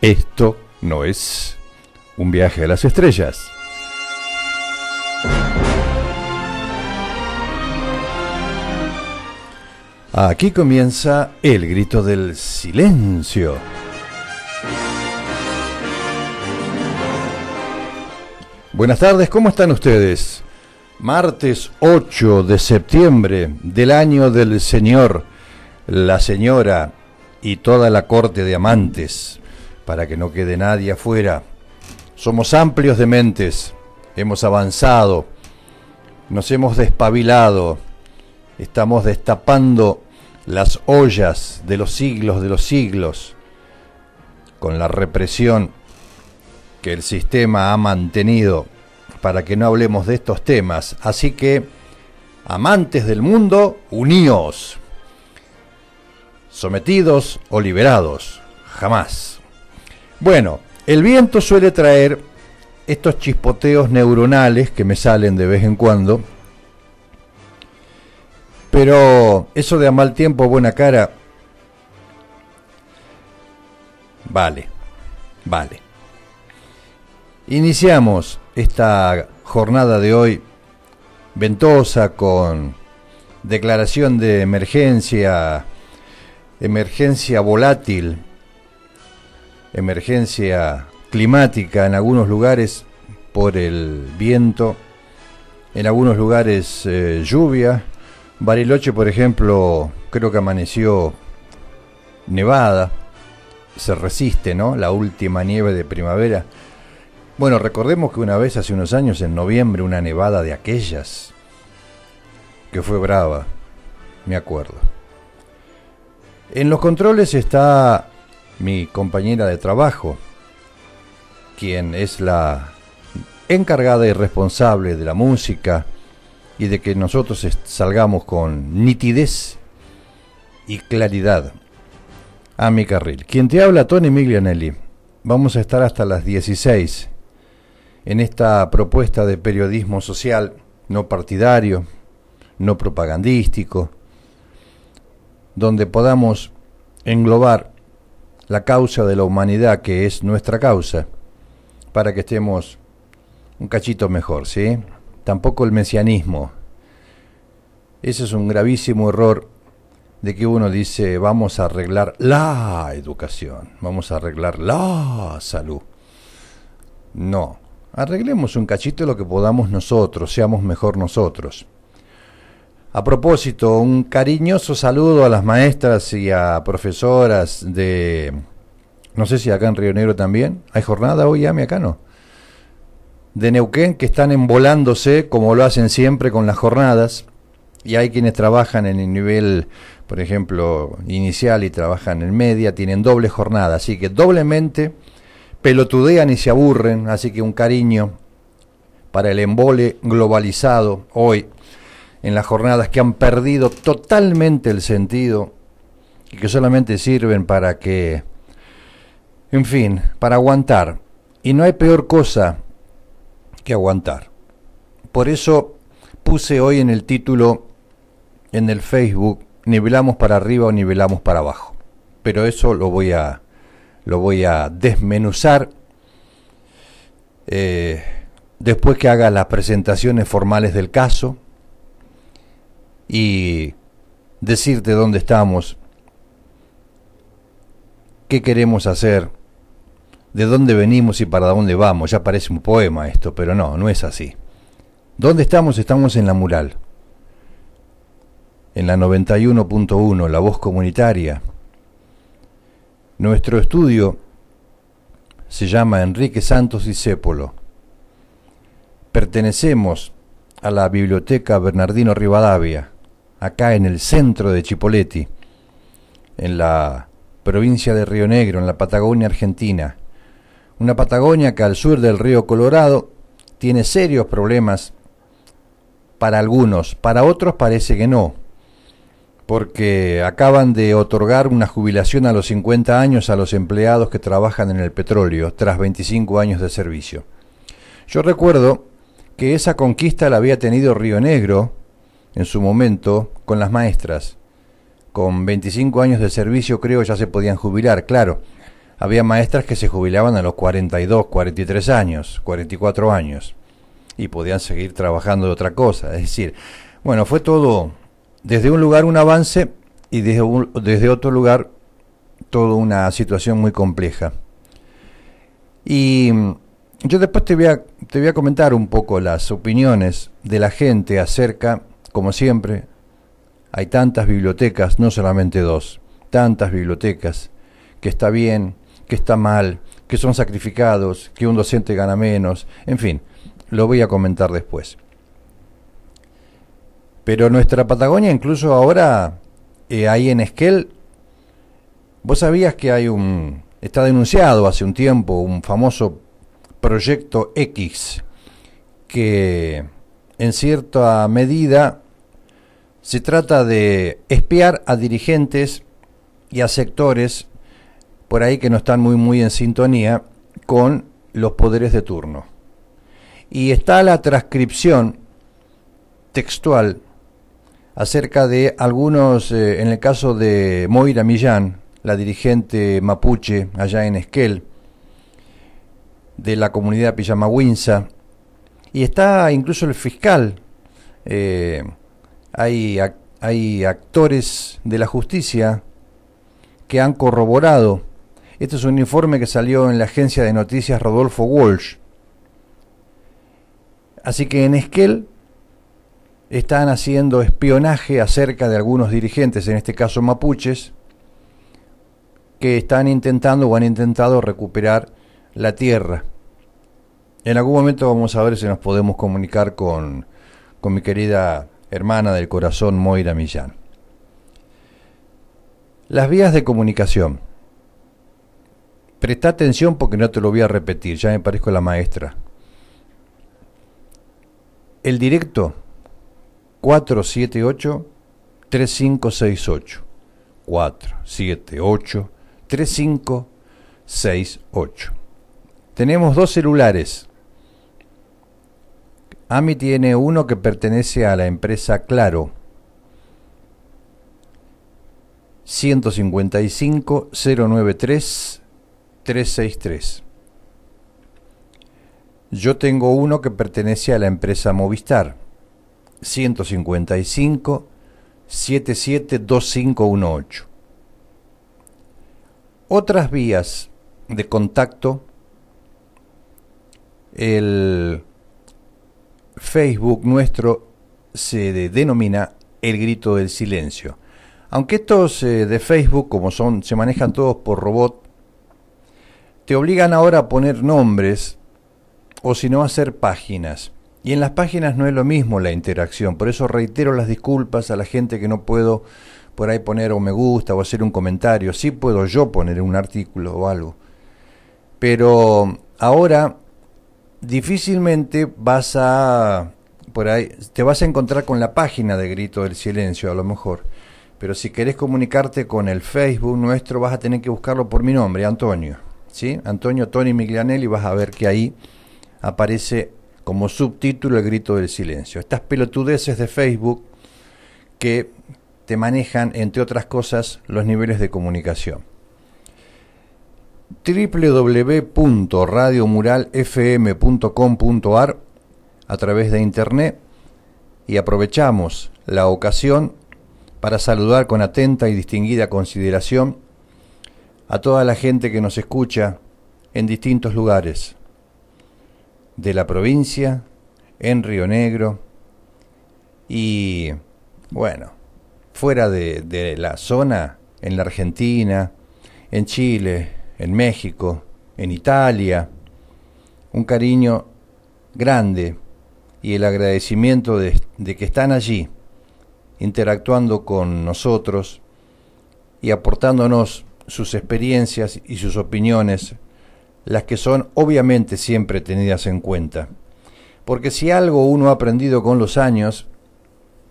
Esto no es un viaje a las estrellas. Aquí comienza el grito del silencio. Buenas tardes, ¿cómo están ustedes? Martes 8 de septiembre del año del Señor, la señora y toda la corte de amantes, para que no quede nadie afuera. Somos amplios de mentes, hemos avanzado, nos hemos despabilado, estamos destapando las ollas de los siglos de los siglos con la represión que el sistema ha mantenido para que no hablemos de estos temas. Así que, amantes del mundo, uníos. Sometidos o liberados, jamás. Bueno, el viento suele traer estos chispoteos neuronales que me salen de vez en cuando pero eso de a mal tiempo, buena cara, vale, vale. Iniciamos esta jornada de hoy ventosa con declaración de emergencia, emergencia volátil, emergencia climática en algunos lugares por el viento, en algunos lugares eh, lluvia, Bariloche, por ejemplo, creo que amaneció nevada, se resiste, ¿no? La última nieve de primavera. Bueno, recordemos que una vez hace unos años, en noviembre, una nevada de aquellas, que fue brava, me acuerdo. En los controles está mi compañera de trabajo, quien es la encargada y responsable de la música, y de que nosotros salgamos con nitidez y claridad a mi carril. Quien te habla, Tony Miglianelli. Vamos a estar hasta las 16 en esta propuesta de periodismo social no partidario, no propagandístico, donde podamos englobar la causa de la humanidad que es nuestra causa, para que estemos un cachito mejor, ¿sí? tampoco el mesianismo. Ese es un gravísimo error de que uno dice vamos a arreglar la educación, vamos a arreglar la salud. No, arreglemos un cachito lo que podamos nosotros, seamos mejor nosotros. A propósito, un cariñoso saludo a las maestras y a profesoras de, no sé si acá en Río Negro también, ¿hay jornada hoy, Ami, acá no? de Neuquén que están embolándose, como lo hacen siempre con las jornadas, y hay quienes trabajan en el nivel, por ejemplo, inicial y trabajan en media, tienen doble jornada, así que doblemente pelotudean y se aburren, así que un cariño para el embole globalizado hoy en las jornadas que han perdido totalmente el sentido y que solamente sirven para que, en fin, para aguantar. Y no hay peor cosa que aguantar. Por eso puse hoy en el título, en el Facebook, nivelamos para arriba o nivelamos para abajo. Pero eso lo voy a, lo voy a desmenuzar eh, después que haga las presentaciones formales del caso y decirte dónde estamos, qué queremos hacer de dónde venimos y para dónde vamos. Ya parece un poema esto, pero no, no es así. ¿Dónde estamos? Estamos en la mural. En la 91.1, la voz comunitaria. Nuestro estudio se llama Enrique Santos Discépolo. Pertenecemos a la Biblioteca Bernardino Rivadavia, acá en el centro de Chipoleti, en la provincia de Río Negro, en la Patagonia Argentina una Patagonia que al sur del río Colorado tiene serios problemas para algunos, para otros parece que no, porque acaban de otorgar una jubilación a los 50 años a los empleados que trabajan en el petróleo tras 25 años de servicio. Yo recuerdo que esa conquista la había tenido Río Negro en su momento con las maestras, con 25 años de servicio creo ya se podían jubilar, claro. Había maestras que se jubilaban a los 42, 43 años, 44 años y podían seguir trabajando de otra cosa. Es decir, bueno, fue todo desde un lugar un avance y desde, desde otro lugar toda una situación muy compleja. Y mm, yo después te voy, a, te voy a comentar un poco las opiniones de la gente acerca, como siempre, hay tantas bibliotecas, no solamente dos, tantas bibliotecas, que está bien, que está mal, que son sacrificados, que un docente gana menos, en fin, lo voy a comentar después. Pero nuestra Patagonia, incluso ahora, eh, ahí en Esquel, vos sabías que hay un, está denunciado hace un tiempo, un famoso proyecto X, que en cierta medida se trata de espiar a dirigentes y a sectores por ahí que no están muy muy en sintonía con los poderes de turno. Y está la transcripción textual acerca de algunos, eh, en el caso de Moira Millán, la dirigente mapuche allá en Esquel, de la comunidad Pijamahuinza, y está incluso el fiscal, eh, hay, actores de la justicia que han corroborado. Este es un informe que salió en la agencia de noticias Rodolfo Walsh. Así que en Esquel están haciendo espionaje acerca de algunos dirigentes, en este caso mapuches, que están intentando o han intentado recuperar la tierra. En algún momento vamos a ver si nos podemos comunicar con, con mi querida hermana del corazón Moira Millán. Las vías de comunicación. Presta atención porque no te lo voy a repetir, ya me parezco la maestra. El directo 478 3568 478 3568. Tenemos dos celulares AMI tiene uno que pertenece a la empresa Claro. 155 093 363. Yo tengo uno que pertenece a la empresa Movistar. 155 772518. Otras vías de contacto, el Facebook nuestro se denomina El Grito del Silencio. Aunque estos eh, de Facebook, como son, se manejan todos por robot, te obligan ahora a poner nombres o si no a hacer páginas. Y en las páginas no es lo mismo la interacción, por eso reitero las disculpas a la gente que no puedo por ahí poner un me gusta o hacer un comentario. Sí puedo yo poner un artículo o algo. Pero ahora difícilmente vas a por ahí te vas a encontrar con la página de Grito del Silencio a lo mejor. Pero si querés comunicarte con el Facebook nuestro vas a tener que buscarlo por mi nombre, Antonio. ¿Sí? Antonio Tony Miglianelli vas a ver que ahí aparece como subtítulo el Grito del Silencio. Estas pelotudeces de Facebook que te manejan, entre otras cosas, los niveles de comunicación www.radiomuralfm.com.ar a través de internet y aprovechamos la ocasión para saludar con atenta y distinguida consideración a toda la gente que nos escucha en distintos lugares de la provincia, en Río Negro y, bueno, fuera de, de la zona, en la Argentina, en Chile, en México, en Italia, un cariño grande y el agradecimiento de, que están allí interactuando con nosotros y aportándonos sus experiencias y sus opiniones, las que son obviamente siempre tenidas en cuenta. Porque si algo uno ha aprendido con los años,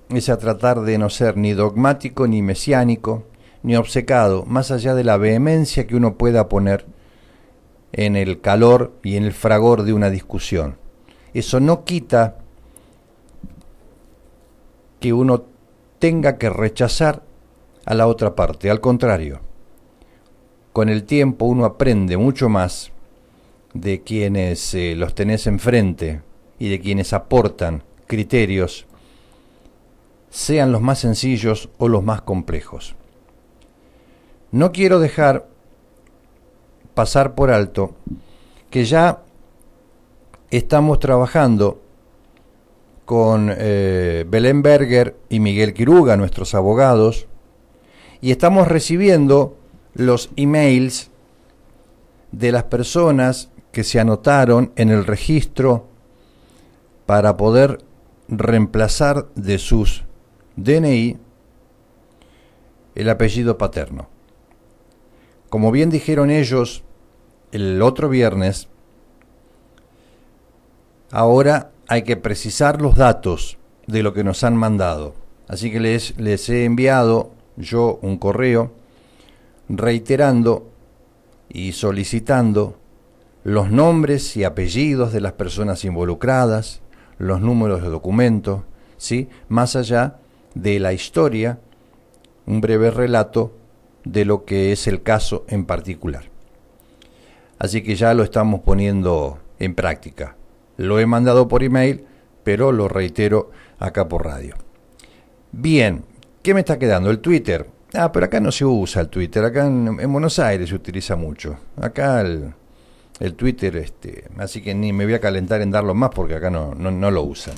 es a tratar de no ser ni dogmático ni mesiánico, ni obcecado, más allá de la vehemencia que uno pueda poner en el calor y en el fragor de una discusión. Eso no quita que uno tenga que rechazar a la otra parte. Al contrario, con el tiempo uno aprende mucho más de quienes eh, los tenés enfrente y de quienes aportan criterios, sean los más sencillos o los más complejos. No quiero dejar pasar por alto que ya estamos trabajando con eh, Belén Berger y Miguel Quiruga, nuestros abogados, y estamos recibiendo los emails de las personas que se anotaron en el registro para poder reemplazar de sus DNI el apellido paterno. Como bien dijeron ellos el otro viernes, ahora hay que precisar los datos de lo que nos han mandado. Así que les, les he enviado yo un correo reiterando y solicitando los nombres y apellidos de las personas involucradas, los números de documentos, ¿sí? más allá de la historia, un breve relato de lo que es el caso en particular. Así que ya lo estamos poniendo en práctica. Lo he mandado por email, pero lo reitero acá por radio. Bien, ¿qué me está quedando? El Twitter. Ah, pero acá no se usa el Twitter, acá en, Buenos Aires se utiliza mucho. Acá el, Twitter, este, así que ni me voy a calentar en darlo más porque acá no, no, lo usan.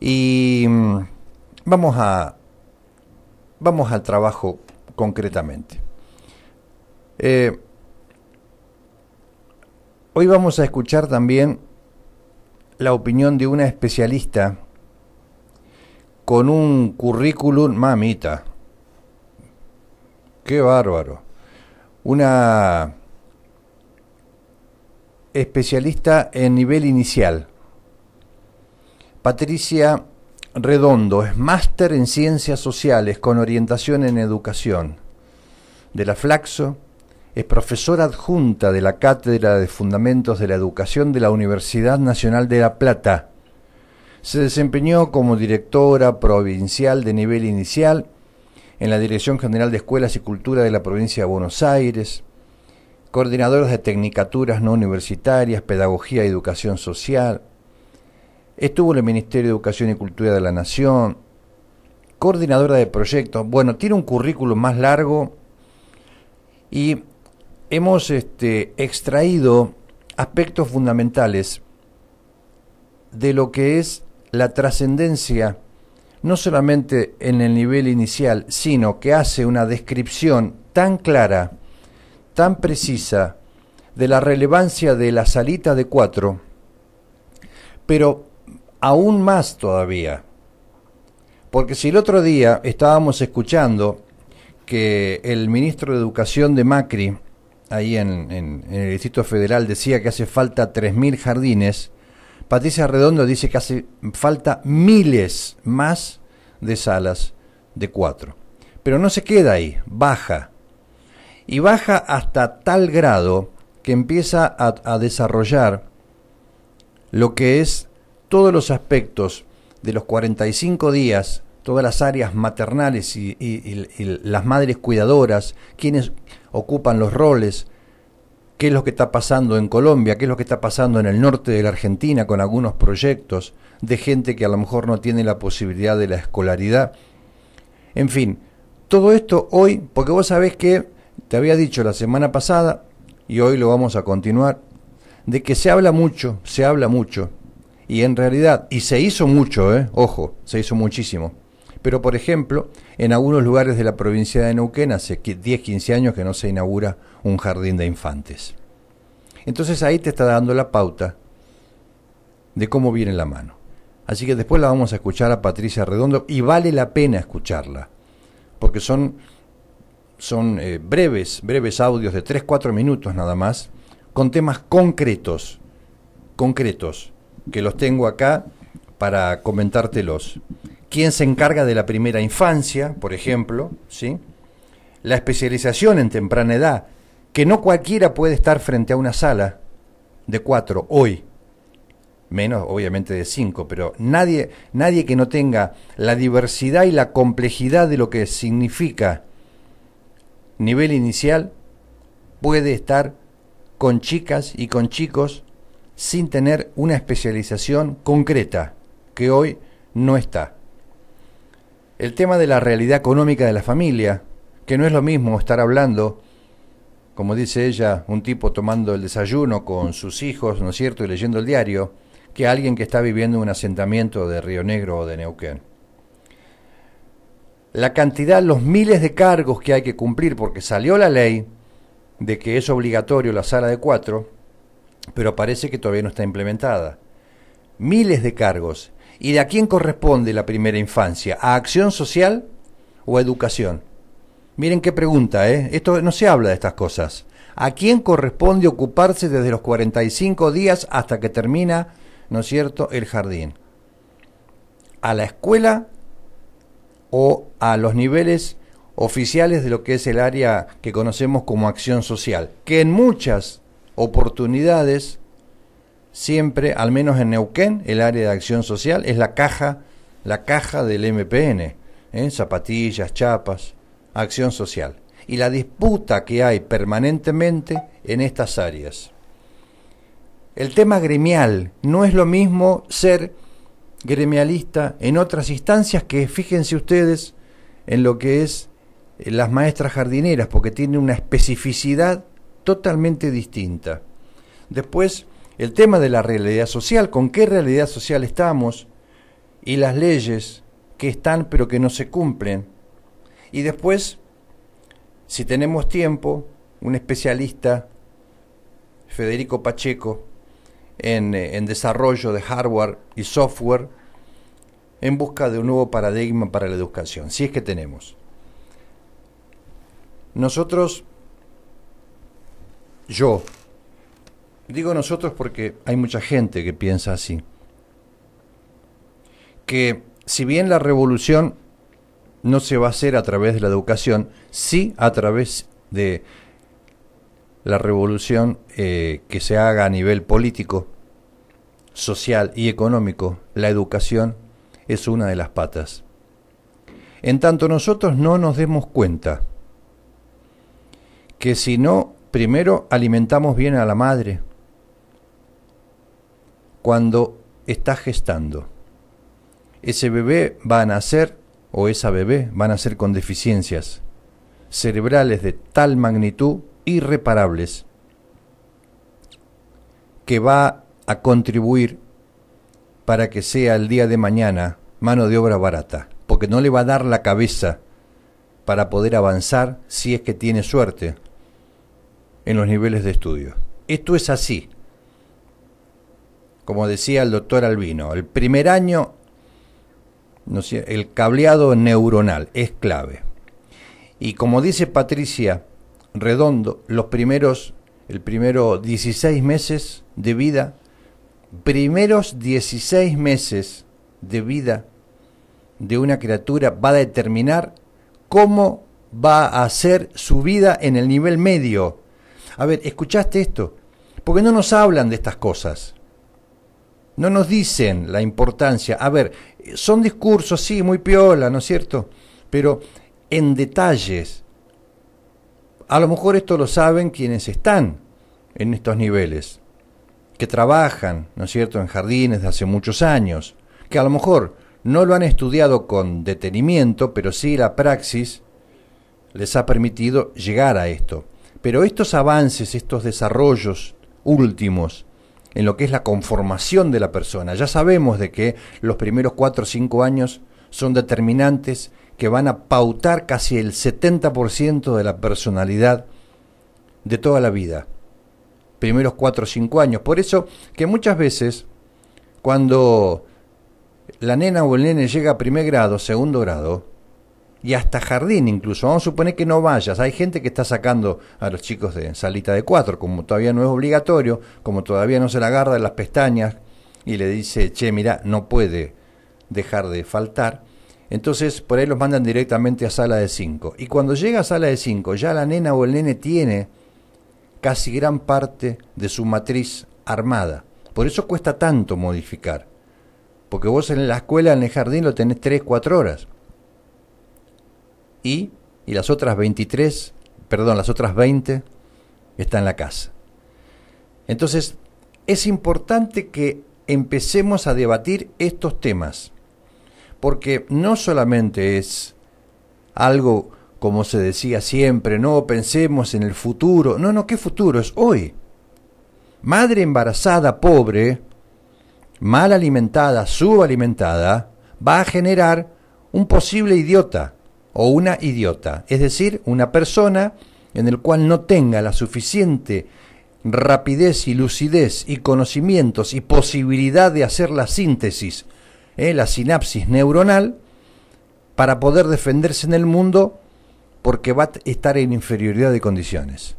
Y mm, vamos a vamos al trabajo concretamente. Eh, hoy vamos a escuchar también la opinión de una especialista con un currículum, mamita, qué bárbaro, una especialista en nivel inicial. Patricia Redondo es máster en ciencias sociales con orientación en educación de la Flaxo es profesora adjunta de la Cátedra de Fundamentos de la Educación de la Universidad Nacional de La Plata. Se desempeñó como directora provincial de nivel inicial en la Dirección General de Escuelas y Cultura de la provincia de Buenos Aires, coordinadora de tecnicaturas no universitarias, pedagogía y educación social. Estuvo en el Ministerio de Educación y Cultura de la Nación, coordinadora de proyectos. Bueno, tiene un currículum más largo y hemos este, extraído aspectos fundamentales de lo que es la trascendencia, no solamente en el nivel inicial, sino que hace una descripción tan clara, tan precisa, de la relevancia de la salita de cuatro, pero aún más todavía. Porque si el otro día estábamos escuchando que el ministro de Educación de Macri ahí en, el Distrito Federal decía que hace falta 3.000 jardines, Patricia Redondo dice que hace falta miles más de salas de cuatro. Pero no se queda ahí, baja. Y baja hasta tal grado que empieza a, desarrollar lo que es todos los aspectos de los 45 días, todas las áreas maternales y, y las madres cuidadoras, quienes ocupan los roles, qué es lo que está pasando en Colombia, qué es lo que está pasando en el norte de la Argentina con algunos proyectos de gente que a lo mejor no tiene la posibilidad de la escolaridad. En fin, todo esto hoy, porque vos sabés que te había dicho la semana pasada, y hoy lo vamos a continuar, de que se habla mucho, se habla mucho, y en realidad, y se hizo mucho, ¿eh? ojo, se hizo muchísimo, pero, por ejemplo, en algunos lugares de la provincia de Neuquén hace 10, 15 años que no se inaugura un jardín de infantes. Entonces ahí te está dando la pauta de cómo viene la mano. Así que después la vamos a escuchar a Patricia Redondo y vale la pena escucharla, porque son, son eh, breves, breves audios de 3-4 minutos nada más, con temas concretos, concretos, que los tengo acá para comentártelos quién se encarga de la primera infancia, por ejemplo, ¿sí? la especialización en temprana edad, que no cualquiera puede estar frente a una sala de cuatro hoy. menos obviamente de 5, pero nadie, nadie que no tenga la diversidad y la complejidad de lo que significa nivel inicial puede estar con chicas y con chicos sin tener una especialización concreta que hoy no está. El tema de la realidad económica de la familia, que no es lo mismo estar hablando, como dice ella, un tipo tomando el desayuno con sus hijos, ¿no es cierto?, y leyendo el diario, que alguien que está viviendo en un asentamiento de Río Negro o de Neuquén. La cantidad, los miles de cargos que hay que cumplir, porque salió la ley de que es obligatorio la sala de cuatro, pero parece que todavía no está implementada. Miles de cargos. ¿Y de a quién corresponde la primera infancia? ¿A acción social o a educación? Miren qué pregunta, ¿eh? Esto no se habla de estas cosas. ¿A quién corresponde ocuparse desde los 45 días hasta que termina, ¿no es cierto?, el jardín. ¿A la escuela o a los niveles oficiales de lo que es el área que conocemos como acción social? Que en muchas oportunidades, siempre, al menos en Neuquén, el área de acción social es la caja, la caja del MPN, ¿eh? zapatillas, chapas acción social y la disputa que hay permanentemente en estas áreas. El tema gremial no es lo mismo ser gremialista en otras instancias que fíjense ustedes en lo que es las maestras jardineras, porque tiene una especificidad totalmente distinta. Después, el tema de la realidad social, con qué realidad social estamos y las leyes que están pero que no se cumplen y después, si tenemos tiempo, un especialista, Federico Pacheco, en, eh, desarrollo de hardware y software, en busca de un nuevo paradigma para la educación, si es que tenemos. Nosotros, yo, digo nosotros porque hay mucha gente que piensa así, que si bien la revolución no se va a hacer a través de la educación, sí a través de la revolución eh, que se haga a nivel político, social y económico. La educación es una de las patas. En tanto nosotros no nos demos cuenta que si no, primero alimentamos bien a la madre cuando está gestando. Ese bebé va a nacer o esa bebé van a ser con deficiencias cerebrales de tal magnitud irreparables que va a contribuir para que sea el día de mañana mano de obra barata, porque no le va a dar la cabeza para poder avanzar si es que tiene suerte en los niveles de estudio. Esto es así. Como decía el doctor Albino, el primer año el cableado neuronal es clave. Y como dice Patricia Redondo, los primeros, el primero 16 meses de vida, primeros 16 meses de vida de una criatura va a determinar cómo va a ser su vida en el nivel medio. A ver, ¿escuchaste esto? Porque no nos hablan de estas cosas. No nos dicen la importancia. A ver, son discursos, sí, muy piola, ¿no es cierto? Pero en detalles. A lo mejor esto lo saben quienes están en estos niveles, que trabajan, ¿no es cierto?, en jardines de hace muchos años, que a lo mejor no lo han estudiado con detenimiento, pero sí la praxis les ha permitido llegar a esto. Pero estos avances, estos desarrollos últimos, en lo que es la conformación de la persona. Ya sabemos de que los primeros cuatro o cinco años son determinantes que van a pautar casi el 70% de la personalidad de toda la vida. Primeros cuatro o cinco años. Por eso que muchas veces cuando la nena o el nene llega a primer grado, segundo grado, y hasta jardín incluso. Vamos a suponer que no vayas. Hay gente que está sacando a los chicos de salita de cuatro, como todavía no es obligatorio, como todavía no se le agarra de las pestañas y le dice, che, mira, no puede dejar de faltar. Entonces por ahí los mandan directamente a sala de cinco. Y cuando llega a sala de cinco, ya la nena o el nene tiene casi gran parte de su matriz armada. Por eso cuesta tanto modificar. Porque vos en la escuela, en el jardín, lo tenés 3, 4 horas. Y, y las otras 23, perdón, las otras 20 están en la casa. Entonces, es importante que empecemos a debatir estos temas. Porque no solamente es algo como se decía siempre, no pensemos en el futuro. No, no, ¿qué futuro? Es hoy. Madre embarazada pobre, mal alimentada, subalimentada, va a generar un posible idiota o una idiota, es decir, una persona en el cual no tenga la suficiente rapidez y lucidez y conocimientos y posibilidad de hacer la síntesis, eh, la sinapsis neuronal, para poder defenderse en el mundo porque va a estar en inferioridad de condiciones.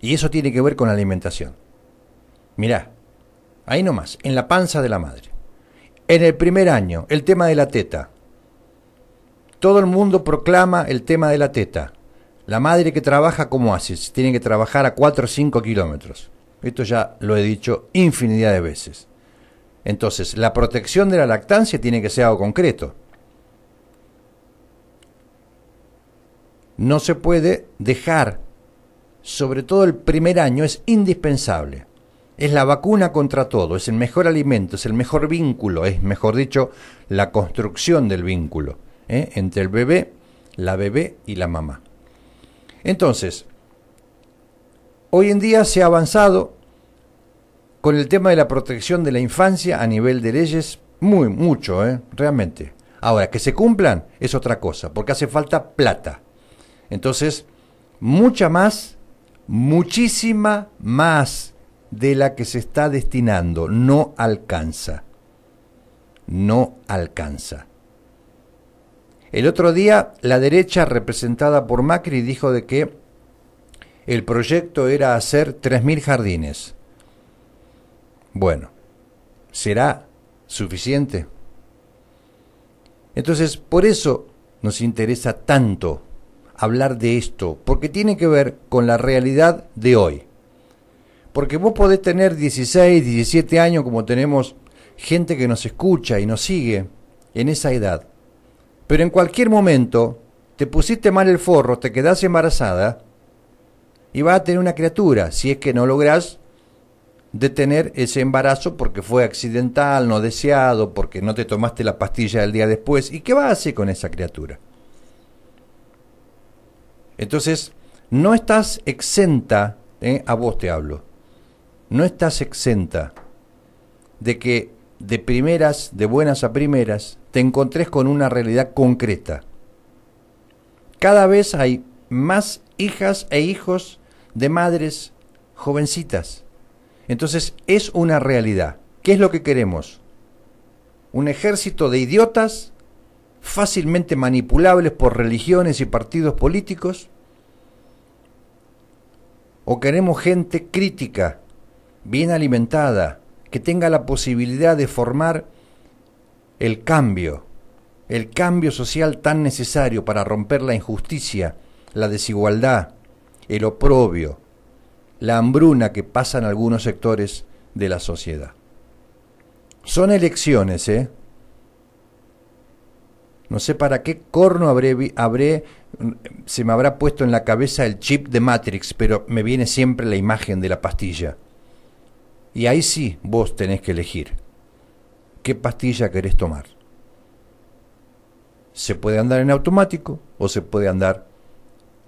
Y eso tiene que ver con la alimentación. Mirá, ahí nomás, en la panza de la madre. En el primer año, el tema de la teta. Todo el mundo proclama el tema de la teta. La madre que trabaja, ¿cómo hace? Tiene que trabajar a 4 o 5 kilómetros. Esto ya lo he dicho infinidad de veces. Entonces, la protección de la lactancia tiene que ser algo concreto. no se puede dejar, sobre todo el primer año, es indispensable. Es la vacuna contra todo, es el mejor alimento, es el mejor vínculo, es mejor dicho, la construcción del vínculo ¿eh? entre el bebé, la bebé y la mamá. Entonces, hoy en día se ha avanzado con el tema de la protección de la infancia a nivel de leyes muy, mucho, ¿eh? realmente. Ahora, que se cumplan es otra cosa, porque hace falta plata. Entonces, mucha más, muchísima más de la que se está destinando no alcanza. No alcanza. El otro día la derecha representada por Macri dijo de que el proyecto era hacer 3.000 jardines. Bueno, ¿será suficiente? Entonces, por eso nos interesa tanto hablar de esto, porque tiene que ver con la realidad de hoy. Porque vos podés tener 16, 17 años como tenemos gente que nos escucha y nos sigue en esa edad. Pero en cualquier momento te pusiste mal el forro, te quedás embarazada y vas a tener una criatura, si es que no lográs detener ese embarazo porque fue accidental, no deseado, porque no te tomaste la pastilla el día después. ¿Y qué vas a hacer con esa criatura? Entonces, no estás exenta, eh, a vos te hablo, no estás exenta de que de primeras, de buenas a primeras, te encontres con una realidad concreta. Cada vez hay más hijas e hijos de madres jovencitas. Entonces es una realidad. ¿Qué es lo que queremos? Un ejército de idiotas fácilmente manipulables por religiones y partidos políticos? ¿O queremos gente crítica, bien alimentada, que tenga la posibilidad de formar el cambio, el cambio social tan necesario para romper la injusticia, la desigualdad, el oprobio, la hambruna que pasan algunos sectores de la sociedad? Son elecciones, ¿eh? No sé para qué corno habré, habré, se me habrá puesto en la cabeza el chip de Matrix, pero me viene siempre la imagen de la pastilla. Y ahí sí vos tenés que elegir qué pastilla querés tomar. Se puede andar en automático o se puede andar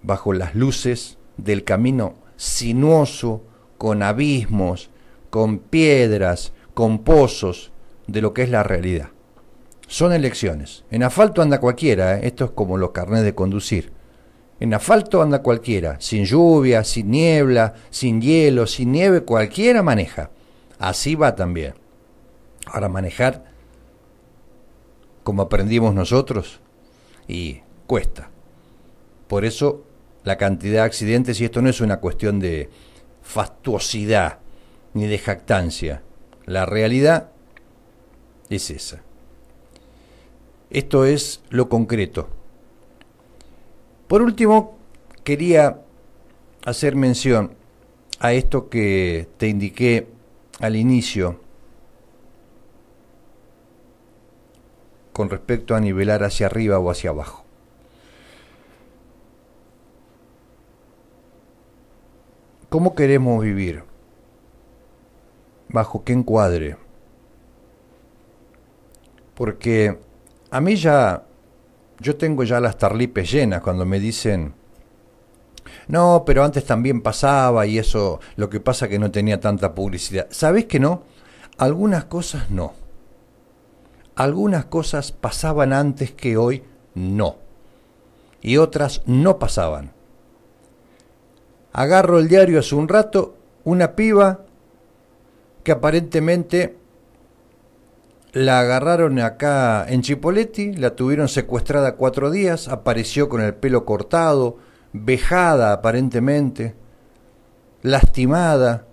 bajo las luces del camino sinuoso, con abismos, con piedras, con pozos de lo que es la realidad. Son elecciones. En asfalto anda cualquiera, ¿eh? esto es como los carnets de conducir. En asfalto anda cualquiera, sin lluvia, sin niebla, sin hielo, sin nieve, cualquiera maneja. Así va también. Ahora manejar, como aprendimos nosotros, y cuesta. Por eso la cantidad de accidentes, y esto no es una cuestión de fastuosidad ni de jactancia, la realidad es esa. Esto es lo concreto. Por último, quería hacer mención a esto que te indiqué al inicio con respecto a nivelar hacia arriba o hacia abajo. ¿Cómo queremos vivir? ¿Bajo qué encuadre? Porque a mí ya, yo tengo ya las tarlipes llenas cuando me dicen, no, pero antes también pasaba y eso, lo que pasa que no tenía tanta publicidad. ¿Sabes que no? Algunas cosas no. Algunas cosas pasaban antes que hoy no. Y otras no pasaban. Agarro el diario hace un rato, una piba que aparentemente la agarraron acá en Chipoletti, la tuvieron secuestrada cuatro días, apareció con el pelo cortado, vejada aparentemente, lastimada.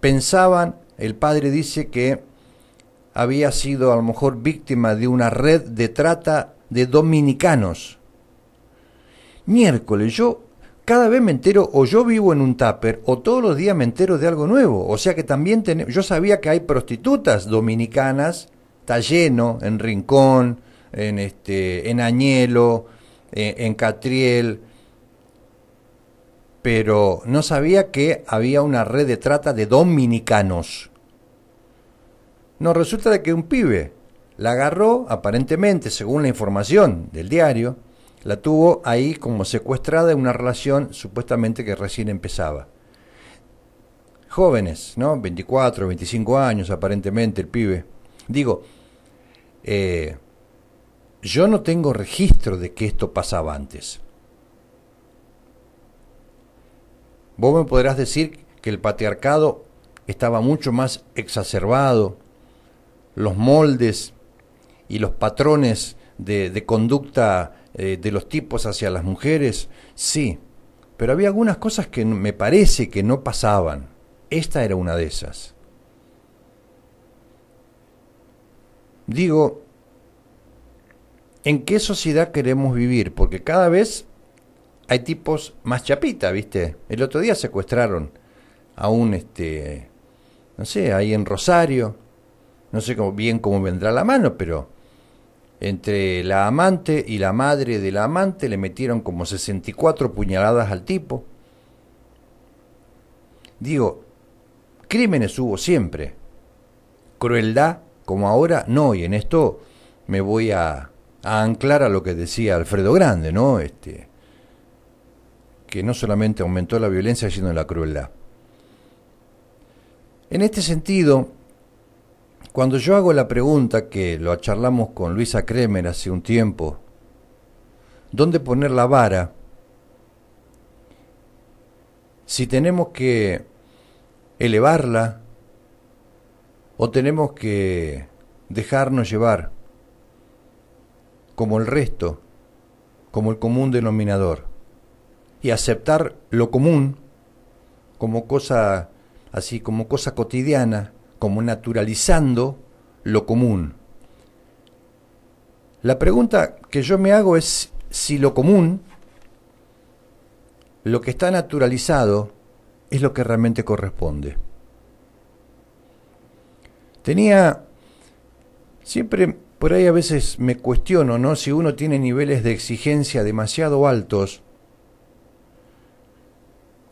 Pensaban, el padre dice que había sido a lo mejor víctima de una red de trata de dominicanos. Miércoles, yo cada vez me entero, o yo vivo en un tupper, o todos los días me entero de algo nuevo. O sea que también yo sabía que hay prostitutas dominicanas, está lleno, en Rincón, en, este, en Añelo, en, en Catriel, pero no sabía que había una red de trata de dominicanos. No, resulta de que un pibe la agarró, aparentemente, según la información del diario, la tuvo ahí como secuestrada en una relación supuestamente que recién empezaba. Jóvenes, ¿no? 24, 25 años aparentemente el pibe. Digo, eh, yo no tengo registro de que esto pasaba antes. Vos me podrás decir que el patriarcado estaba mucho más exacerbado, los moldes y los patrones de, conducta eh, de los tipos hacia las mujeres, sí, pero había algunas cosas que me parece que no pasaban. Esta era una de esas. Digo, ¿en qué sociedad queremos vivir? Porque cada vez hay tipos más chapita, ¿viste? El otro día secuestraron a un, este, no sé, ahí en Rosario, no sé bien cómo vendrá la mano, pero entre la amante y la madre de la amante le metieron como 64 puñaladas al tipo. Digo, crímenes hubo siempre. Crueldad, como ahora, no, y en esto me voy a, a anclar a lo que decía Alfredo Grande, ¿no? Este, que no solamente aumentó la violencia, sino la crueldad. En este sentido, cuando yo hago la pregunta, que lo charlamos con Luisa Kremer hace un tiempo, ¿dónde poner la vara? Si tenemos que elevarla o tenemos que dejarnos llevar como el resto, como el común denominador, y aceptar lo común como cosa así, como cosa cotidiana, como naturalizando lo común. La pregunta que yo me hago es si lo común, lo que está naturalizado, es lo que realmente corresponde. Tenía, siempre por ahí a veces me cuestiono, ¿no? Si uno tiene niveles de exigencia demasiado altos,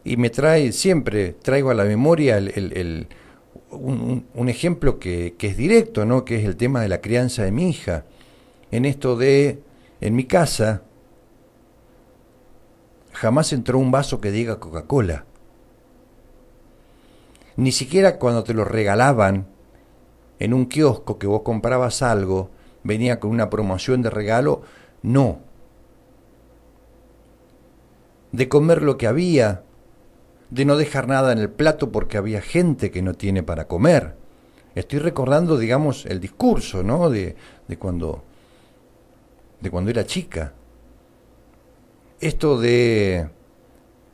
y me trae, siempre traigo a la memoria el un, ejemplo que, que, es directo, ¿no? que es el tema de la crianza de mi hija. En esto de, en mi casa, jamás entró un vaso que diga Coca-Cola. Ni siquiera cuando te lo regalaban en un kiosco que vos comprabas algo, venía con una promoción de regalo, no. De comer lo que había, de no dejar nada en el plato porque había gente que no tiene para comer. Estoy recordando, digamos, el discurso, ¿no? De, de cuando de cuando era chica. Esto de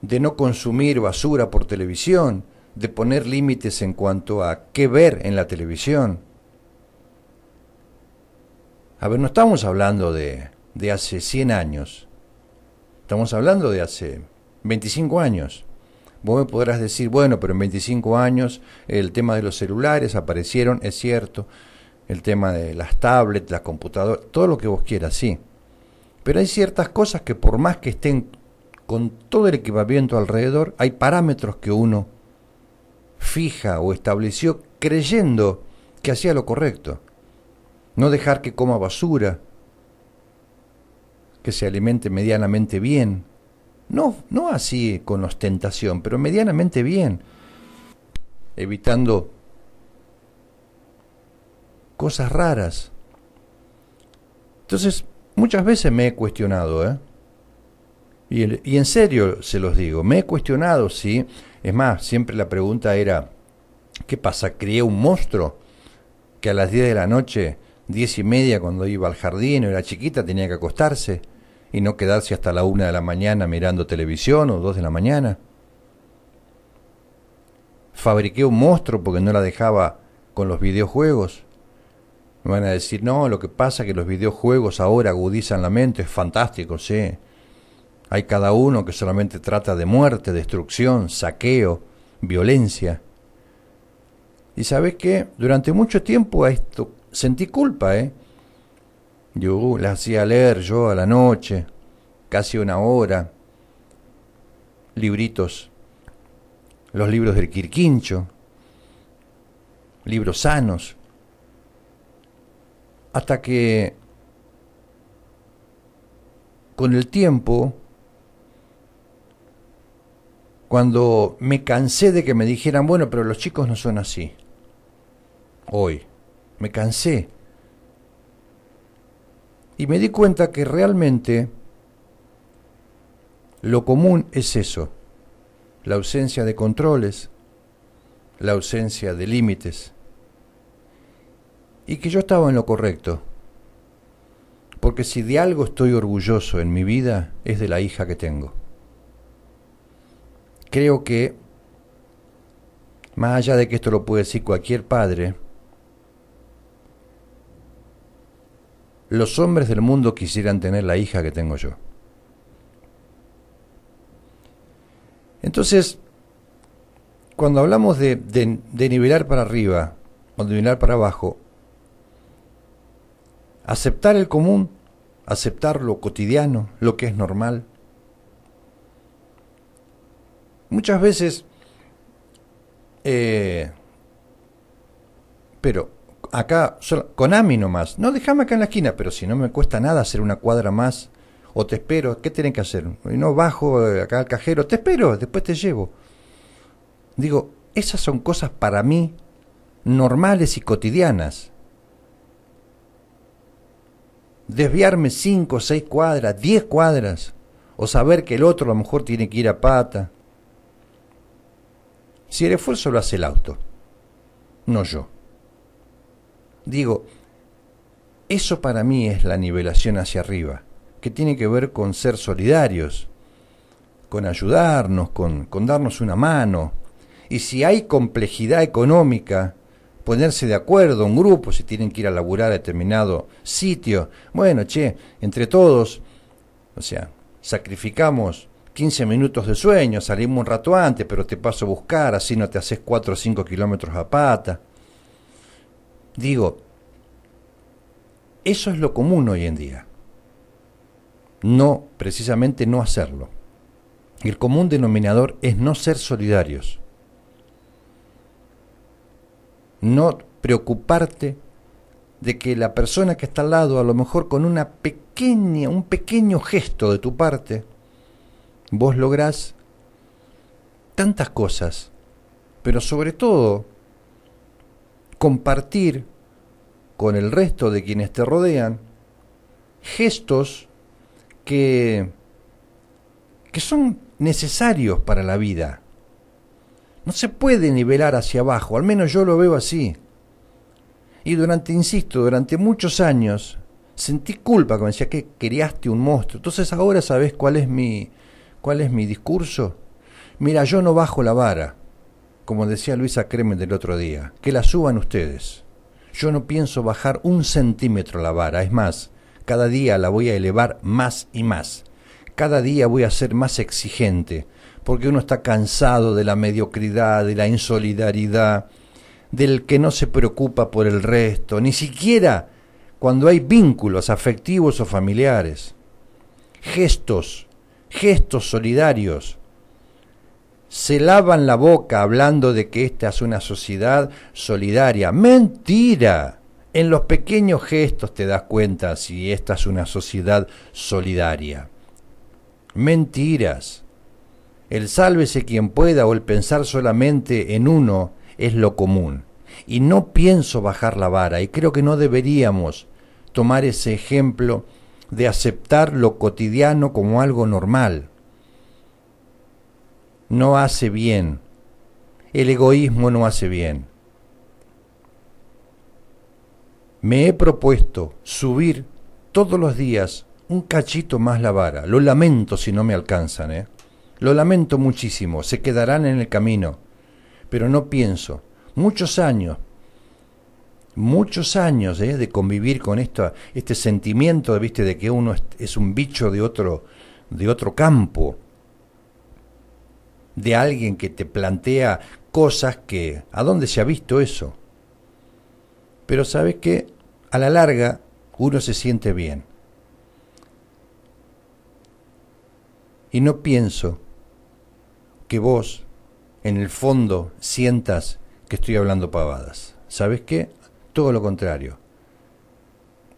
de no consumir basura por televisión, de poner límites en cuanto a qué ver en la televisión. A ver, no estamos hablando de, de hace 100 años, estamos hablando de hace 25 años Vos me podrás decir, bueno, pero en 25 años el tema de los celulares aparecieron, es cierto, el tema de las tablets, las computadoras, todo lo que vos quieras, sí. Pero hay ciertas cosas que por más que estén con todo el equipamiento alrededor, hay parámetros que uno fija o estableció creyendo que hacía lo correcto. No dejar que coma basura, que se alimente medianamente bien. No, no así con ostentación, pero medianamente bien. Evitando cosas raras. Entonces, muchas veces me he cuestionado, ¿eh? Y, y, en serio se los digo, me he cuestionado, sí. Es más, siempre la pregunta era, ¿qué pasa? ¿Crié un monstruo? Que a las 10 de la noche, diez y media, cuando iba al jardín o era chiquita, tenía que acostarse y no quedarse hasta la una de la mañana mirando televisión o dos de la mañana. Fabriqué un monstruo porque no la dejaba con los videojuegos. Me van a decir, no, lo que pasa es que los videojuegos ahora agudizan la mente, es fantástico, sí. Hay cada uno que solamente trata de muerte, destrucción, saqueo, violencia. Y sabes qué, durante mucho tiempo a esto sentí culpa, ¿eh? Yo la hacía leer yo a la noche, casi una hora, libritos, los libros del Quirquincho, libros sanos, hasta que con el tiempo, cuando me cansé de que me dijeran, bueno, pero los chicos no son así, hoy, me cansé, y me di cuenta que realmente lo común es eso, la ausencia de controles, la ausencia de límites, y que yo estaba en lo correcto. Porque si de algo estoy orgulloso en mi vida es de la hija que tengo. Creo que, más allá de que esto lo puede decir cualquier padre, los hombres del mundo quisieran tener la hija que tengo yo. Entonces, cuando hablamos de, de, nivelar para arriba o de nivelar para abajo, aceptar el común, aceptar lo cotidiano, lo que es normal. Muchas veces, eh, pero acá, con AMI nomás, no déjame acá en la esquina, pero si no me cuesta nada hacer una cuadra más, o te espero, ¿qué tienen que hacer? No bajo eh, acá al cajero, te espero, después te llevo. Digo, esas son cosas para mí normales y cotidianas desviarme cinco, seis cuadras, diez cuadras, o saber que el otro a lo mejor tiene que ir a pata. Si el esfuerzo lo hace el auto, no yo. Digo, eso para mí es la nivelación hacia arriba, que tiene que ver con ser solidarios, con ayudarnos, con, con darnos una mano. Y si hay complejidad económica, ponerse de acuerdo, un grupo, si tienen que ir a laburar a determinado sitio. Bueno, che, entre todos, o sea, sacrificamos 15 minutos de sueño, salimos un rato antes, pero te paso a buscar, así no te haces 4 o 5 kilómetros a pata. Digo, eso es lo común hoy en día. No, precisamente no hacerlo. El común denominador es no ser solidarios no preocuparte de que la persona que está al lado, a lo mejor con una pequeña, un pequeño gesto de tu parte, vos lográs tantas cosas, pero sobre todo compartir con el resto de quienes te rodean gestos que, que son necesarios para la vida, no se puede nivelar hacia abajo, al menos yo lo veo así. Y durante, insisto, durante muchos años sentí culpa cuando decía que criaste un monstruo. Entonces ahora sabes cuál es mi cuál es mi discurso. Mira, yo no bajo la vara, como decía Luisa Cremen del otro día, que la suban ustedes. Yo no pienso bajar un centímetro la vara, es más, cada día la voy a elevar más y más. Cada día voy a ser más exigente, porque uno está cansado de la mediocridad, de la insolidaridad, del que no se preocupa por el resto, ni siquiera cuando hay vínculos afectivos o familiares. Gestos, gestos solidarios. Se lavan la boca hablando de que esta es una sociedad solidaria. Mentira. En los pequeños gestos te das cuenta si esta es una sociedad solidaria. Mentiras. El sálvese quien pueda o el pensar solamente en uno es lo común. Y no pienso bajar la vara y creo que no deberíamos tomar ese ejemplo de aceptar lo cotidiano como algo normal. No hace bien. El egoísmo no hace bien. Me he propuesto subir todos los días un cachito más la vara. Lo lamento si no me alcanzan, ¿eh? Lo lamento muchísimo. Se quedarán en el camino. Pero no pienso. Muchos años. Muchos años ¿eh? de convivir con esto, este sentimiento, ¿viste? De que uno es un bicho de otro, de otro campo. De alguien que te plantea cosas que... ¿A dónde se ha visto eso? Pero sabes que a la larga uno se siente bien. Y no pienso que vos, en el fondo, sientas que estoy hablando pavadas. ¿Sabes qué? Todo lo contrario.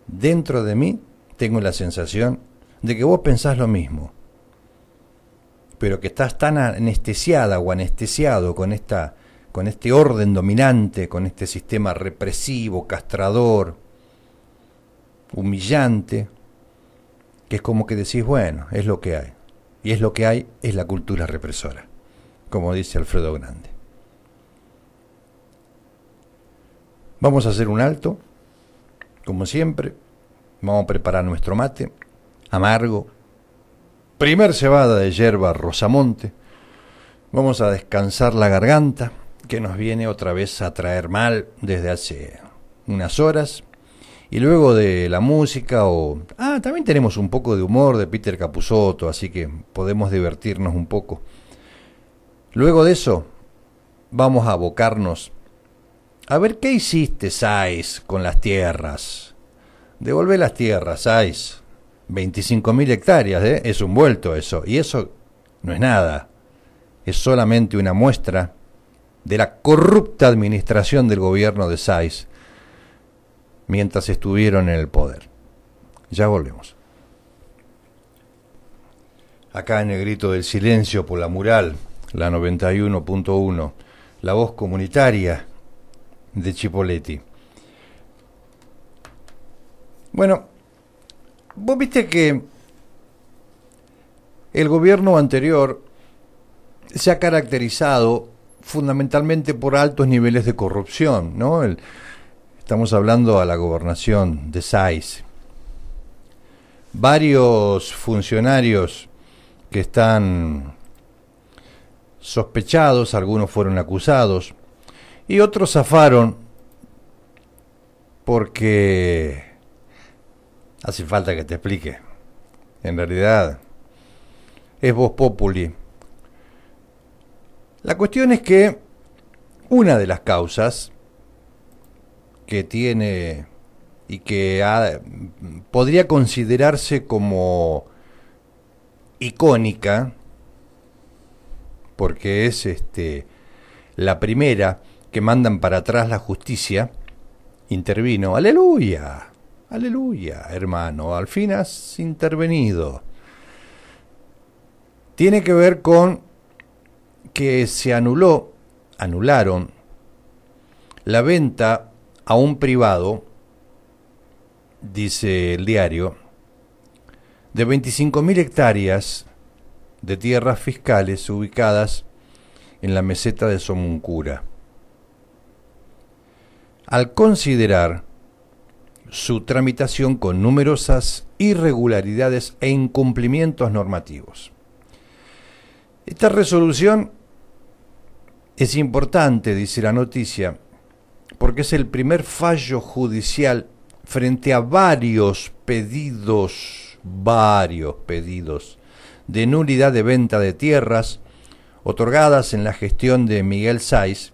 Dentro de mí tengo la sensación de que vos pensás lo mismo, pero que estás tan anestesiada o anestesiado con esta con este orden dominante, con este sistema represivo, castrador, humillante, que es como que decís, bueno, es lo que hay. Y es lo que hay, es la cultura represora, como dice Alfredo Grande. Vamos a hacer un alto, como siempre. Vamos a preparar nuestro mate, amargo. Primer cebada de hierba rosamonte. Vamos a descansar la garganta, que nos viene otra vez a traer mal desde hace unas horas. Y luego de la música o... Ah, también tenemos un poco de humor de Peter Capusotto, así que podemos divertirnos un poco. Luego de eso, vamos a abocarnos. A ver, ¿qué hiciste, Sais, con las tierras? Devolve las tierras, Sais. 25.000 hectáreas, ¿eh? Es un vuelto eso. Y eso no es nada. Es solamente una muestra de la corrupta administración del gobierno de Sais mientras estuvieron en el poder. Ya volvemos. Acá en el grito del silencio por la mural, la 91.1, la voz comunitaria de Chipoletti. Bueno, vos viste que el gobierno anterior se ha caracterizado fundamentalmente por altos niveles de corrupción, ¿no? Estamos hablando a la gobernación de SAIS. Varios funcionarios que están sospechados, algunos fueron acusados y otros zafaron porque hace falta que te explique. En realidad es voz populi. La cuestión es que una de las causas que tiene y que podría considerarse como icónica porque es este la primera que mandan para atrás la justicia intervino aleluya aleluya hermano al fin has intervenido tiene que ver con que se anuló anularon la venta a un privado, dice el diario, de 25.000 hectáreas de tierras fiscales ubicadas en la meseta de Somuncura. Al considerar su tramitación con numerosas irregularidades e incumplimientos normativos. Esta resolución es importante, dice la noticia, porque es el primer fallo judicial frente a varios pedidos, varios pedidos de nulidad de venta de tierras otorgadas en la gestión de Miguel Saiz,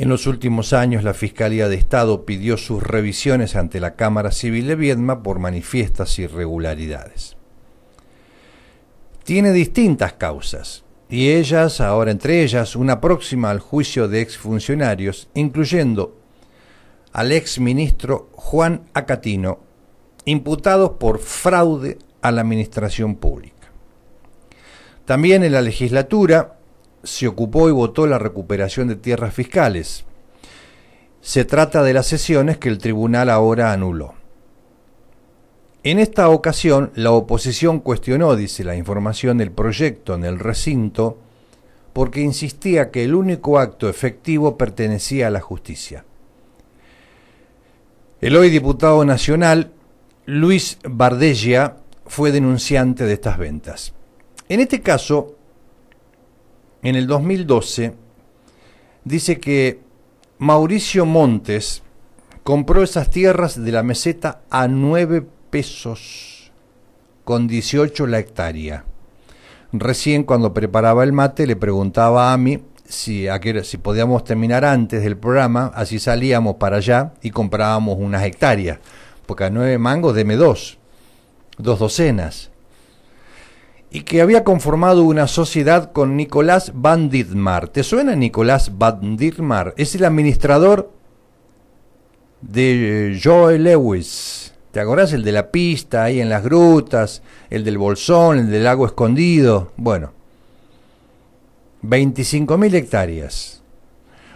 en los últimos años la Fiscalía de Estado pidió sus revisiones ante la Cámara Civil de Viedma por manifiestas irregularidades. Tiene distintas causas, y ellas, ahora entre ellas, una próxima al juicio de exfuncionarios, incluyendo al exministro Juan Acatino, imputados por fraude a la administración pública. También en la legislatura se ocupó y votó la recuperación de tierras fiscales. Se trata de las sesiones que el tribunal ahora anuló. En esta ocasión, la oposición cuestionó, dice la información, el proyecto en el recinto porque insistía que el único acto efectivo pertenecía a la justicia. El hoy diputado nacional, Luis Bardella, fue denunciante de estas ventas. En este caso, en el 2012, dice que Mauricio Montes compró esas tierras de la meseta a 9 pesos con 18 la hectárea. Recién cuando preparaba el mate le preguntaba a mí si, si podíamos terminar antes del programa, así salíamos para allá y comprábamos unas hectáreas, porque a 9 mangos deme dos, dos docenas y que había conformado una sociedad con Nicolás Van Dittmar. ¿Te suena Nicolás Van Dittmar? Es el administrador de eh, Joe Lewis. ¿Te acordás? El de la pista ahí en las grutas, el del bolsón, el del lago escondido. Bueno, 25.000 hectáreas.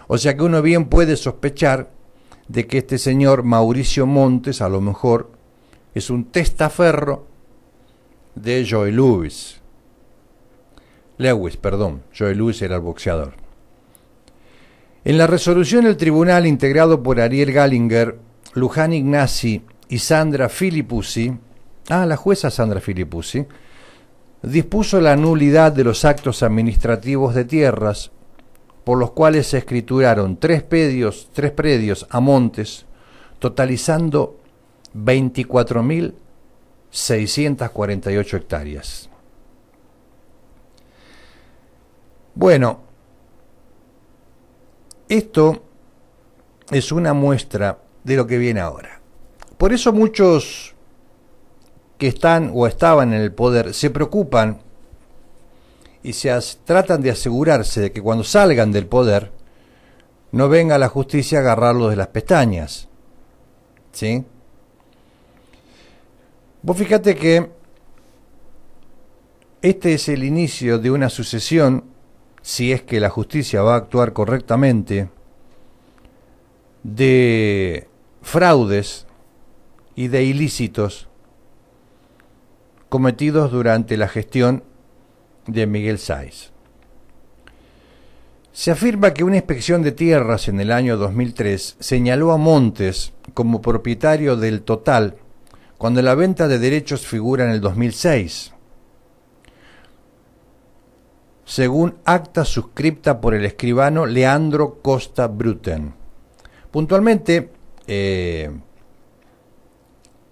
O sea que uno bien puede sospechar de que este señor Mauricio Montes a lo mejor es un testaferro de Joey Lewis. Lewis, perdón, Joey Lewis era el boxeador. En la resolución del tribunal integrado por Ariel Gallinger, Luján Ignasi y Sandra Filipuzzi, ah, la jueza Sandra Filipuzzi, dispuso la nulidad de los actos administrativos de tierras por los cuales se escrituraron tres predios, tres predios a montes, totalizando 24.000 648 hectáreas. Bueno, esto es una muestra de lo que viene ahora. Por eso muchos que están o estaban en el poder se preocupan y se tratan de asegurarse de que cuando salgan del poder no venga la justicia a agarrarlos de las pestañas. ¿Sí? Vos fíjate que este es el inicio de una sucesión, si es que la justicia va a actuar correctamente, de fraudes y de ilícitos cometidos durante la gestión de Miguel Sáiz. Se afirma que una inspección de tierras en el año 2003 señaló a Montes como propietario del total cuando la venta de derechos figura en el 2006. Según acta suscripta por el escribano Leandro Costa Bruten. Puntualmente, eh,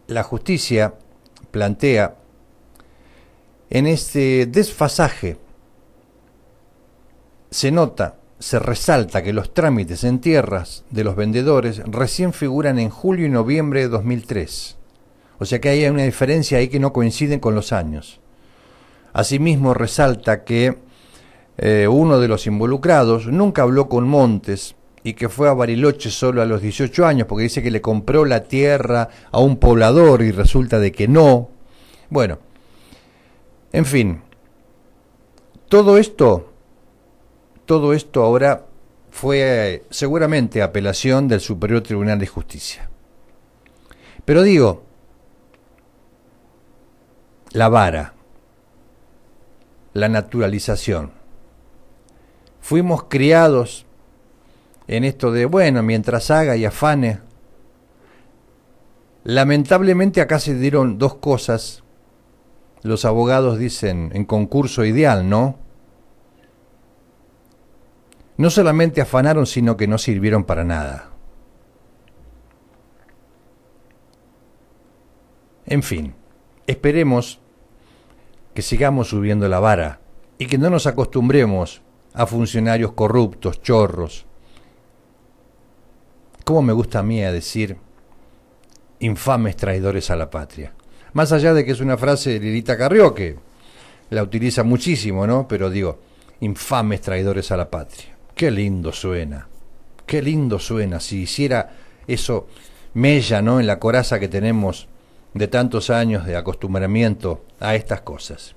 la justicia plantea en este desfasaje se nota, se resalta que los trámites en tierras de los vendedores recién figuran en julio y noviembre de 2003. O sea que hay una diferencia ahí que no coinciden con los años. Asimismo resalta que eh, uno de los involucrados nunca habló con Montes y que fue a Bariloche solo a los 18 años porque dice que le compró la tierra a un poblador y resulta de que no. Bueno, en fin, todo esto, todo esto ahora fue seguramente apelación del Superior Tribunal de Justicia. Pero digo, la vara, la naturalización. Fuimos criados en esto de, bueno, mientras haga y afane. Lamentablemente acá se dieron dos cosas. Los abogados dicen en concurso ideal, ¿no? No solamente afanaron, sino que no sirvieron para nada. En fin, esperemos que sigamos subiendo la vara y que no nos acostumbremos a funcionarios corruptos, chorros. ¿Cómo me gusta a mí a decir infames traidores a la patria? Más allá de que es una frase de Lilita Carrió, que la utiliza muchísimo, ¿no? Pero digo, infames traidores a la patria. Qué lindo suena. Qué lindo suena. Si hiciera eso mella, ¿no? En la coraza que tenemos de tantos años de acostumbramiento a estas cosas.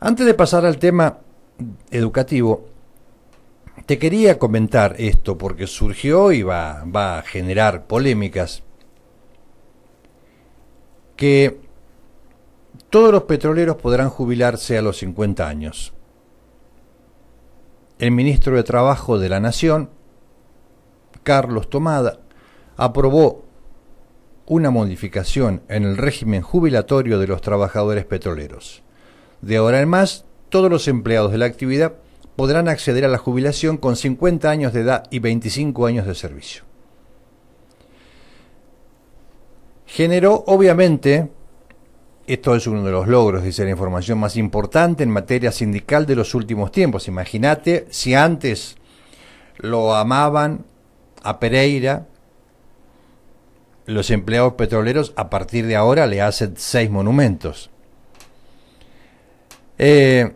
Antes de pasar al tema educativo, te quería comentar esto porque surgió y va, va a generar polémicas que todos los petroleros podrán jubilarse a los 50 años. El ministro de Trabajo de la Nación, Carlos Tomada, aprobó una modificación en el régimen jubilatorio de los trabajadores petroleros. De ahora en más, todos los empleados de la actividad podrán acceder a la jubilación con 50 años de edad y 25 años de servicio. Generó, obviamente, esto es uno de los logros, dice la información más importante en materia sindical de los últimos tiempos. Imagínate si antes lo amaban a Pereira, los empleados petroleros a partir de ahora le hacen seis monumentos. Eh,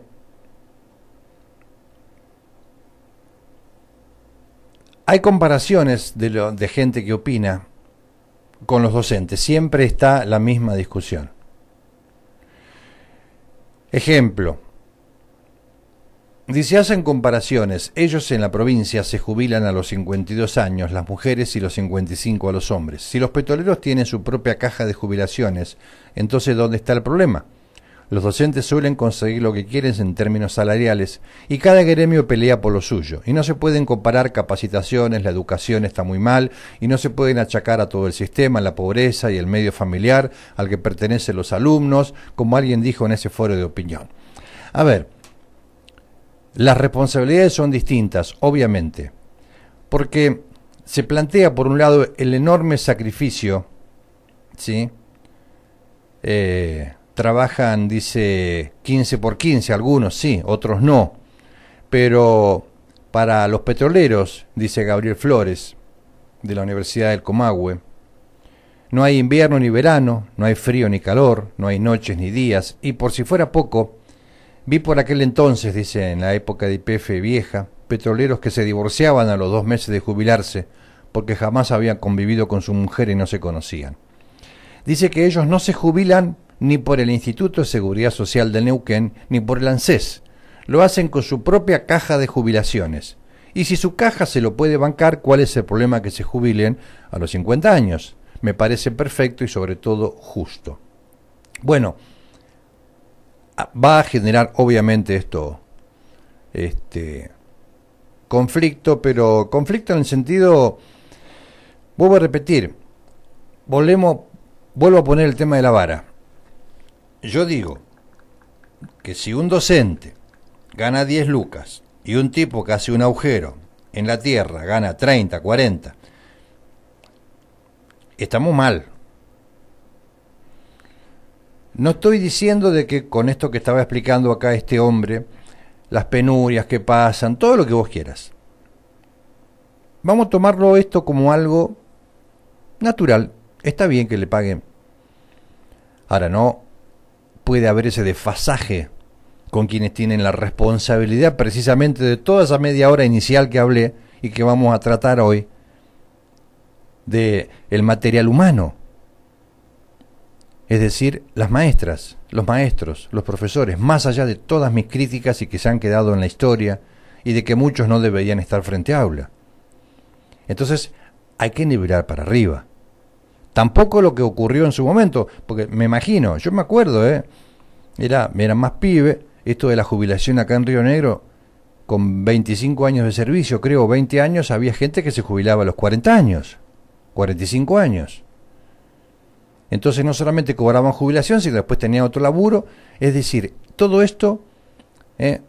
hay comparaciones de, de gente que opina con los docentes. Siempre está la misma discusión. Ejemplo. Dice, hacen comparaciones. Ellos en la provincia se jubilan a los 52 años, las mujeres y los 55 a los hombres. Si los petroleros tienen su propia caja de jubilaciones, entonces ¿dónde está el problema? Los docentes suelen conseguir lo que quieren en términos salariales y cada gremio pelea por lo suyo. Y no se pueden comparar capacitaciones, la educación está muy mal y no se pueden achacar a todo el sistema, la pobreza y el medio familiar al que pertenecen los alumnos, como alguien dijo en ese foro de opinión. A ver, las responsabilidades son distintas, obviamente, porque se plantea por un lado el enorme sacrificio, ¿sí? Eh, trabajan, dice, 15 por 15, algunos sí, otros no. Pero para los petroleros, dice Gabriel Flores, de la Universidad del Comahue, no hay invierno ni verano, no hay frío ni calor, no hay noches ni días, y por si fuera poco, vi por aquel entonces, dice, en la época de IPF vieja, petroleros que se divorciaban a los dos meses de jubilarse, porque jamás habían convivido con su mujer y no se conocían. Dice que ellos no se jubilan ni por el Instituto de Seguridad Social de Neuquén, ni por el ANSES. Lo hacen con su propia caja de jubilaciones. Y si su caja se lo puede bancar, ¿cuál es el problema que se jubilen a los 50 años? Me parece perfecto y sobre todo justo. Bueno, va a generar obviamente esto este conflicto, pero conflicto en el sentido vuelvo a repetir, volvemos vuelvo a poner el tema de la vara yo digo que si un docente gana 10 lucas y un tipo que hace un agujero en la tierra gana 30, 40, estamos mal. No estoy diciendo de que con esto que estaba explicando acá este hombre, las penurias que pasan, todo lo que vos quieras. Vamos a tomarlo esto como algo natural. Está bien que le paguen. Ahora no puede haber ese desfasaje con quienes tienen la responsabilidad precisamente de toda esa media hora inicial que hablé y que vamos a tratar hoy de el material humano. Es decir, las maestras, los maestros, los profesores, más allá de todas mis críticas y que se han quedado en la historia y de que muchos no deberían estar frente a aula. Entonces, hay que nivelar para arriba. Tampoco lo que ocurrió en su momento, porque me imagino, yo me acuerdo, ¿eh? era, era más pibe, esto de la jubilación acá en Río Negro, con 25 años de servicio, creo, 20 años, había gente que se jubilaba a los 40 años, 45 años. Entonces no solamente cobraban jubilación, sino después tenían otro laburo. Es decir, todo esto ¿eh?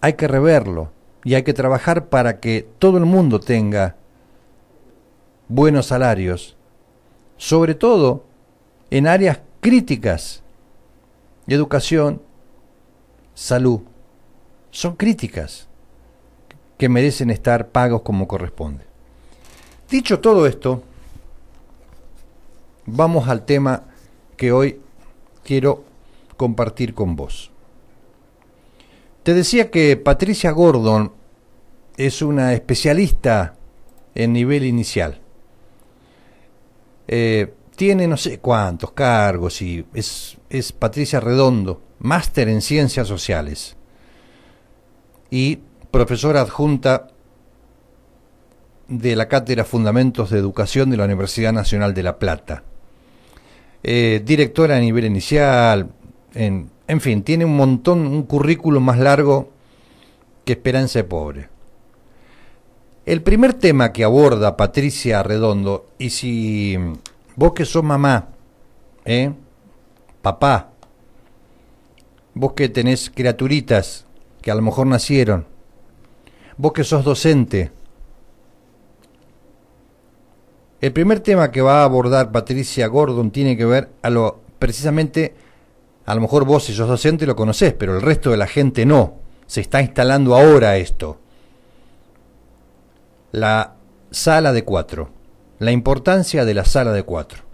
hay que reverlo y hay que trabajar para que todo el mundo tenga buenos salarios sobre todo en áreas críticas, educación, salud, son críticas que merecen estar pagos como corresponde. Dicho todo esto, vamos al tema que hoy quiero compartir con vos. Te decía que Patricia Gordon es una especialista en nivel inicial. Eh, tiene no sé cuántos cargos y es, es Patricia Redondo, máster en ciencias sociales y profesora adjunta de la Cátedra Fundamentos de Educación de la Universidad Nacional de La Plata. Eh, directora a nivel inicial, en, en fin, tiene un montón, un currículo más largo que Esperanza de Pobre. El primer tema que aborda Patricia Redondo, y si vos que sos mamá, ¿eh? papá, vos que tenés criaturitas que a lo mejor nacieron, vos que sos docente, el primer tema que va a abordar Patricia Gordon tiene que ver a lo precisamente, a lo mejor vos si sos docente lo conocés, pero el resto de la gente no. Se está instalando ahora esto la sala de cuatro, la importancia de la sala de cuatro.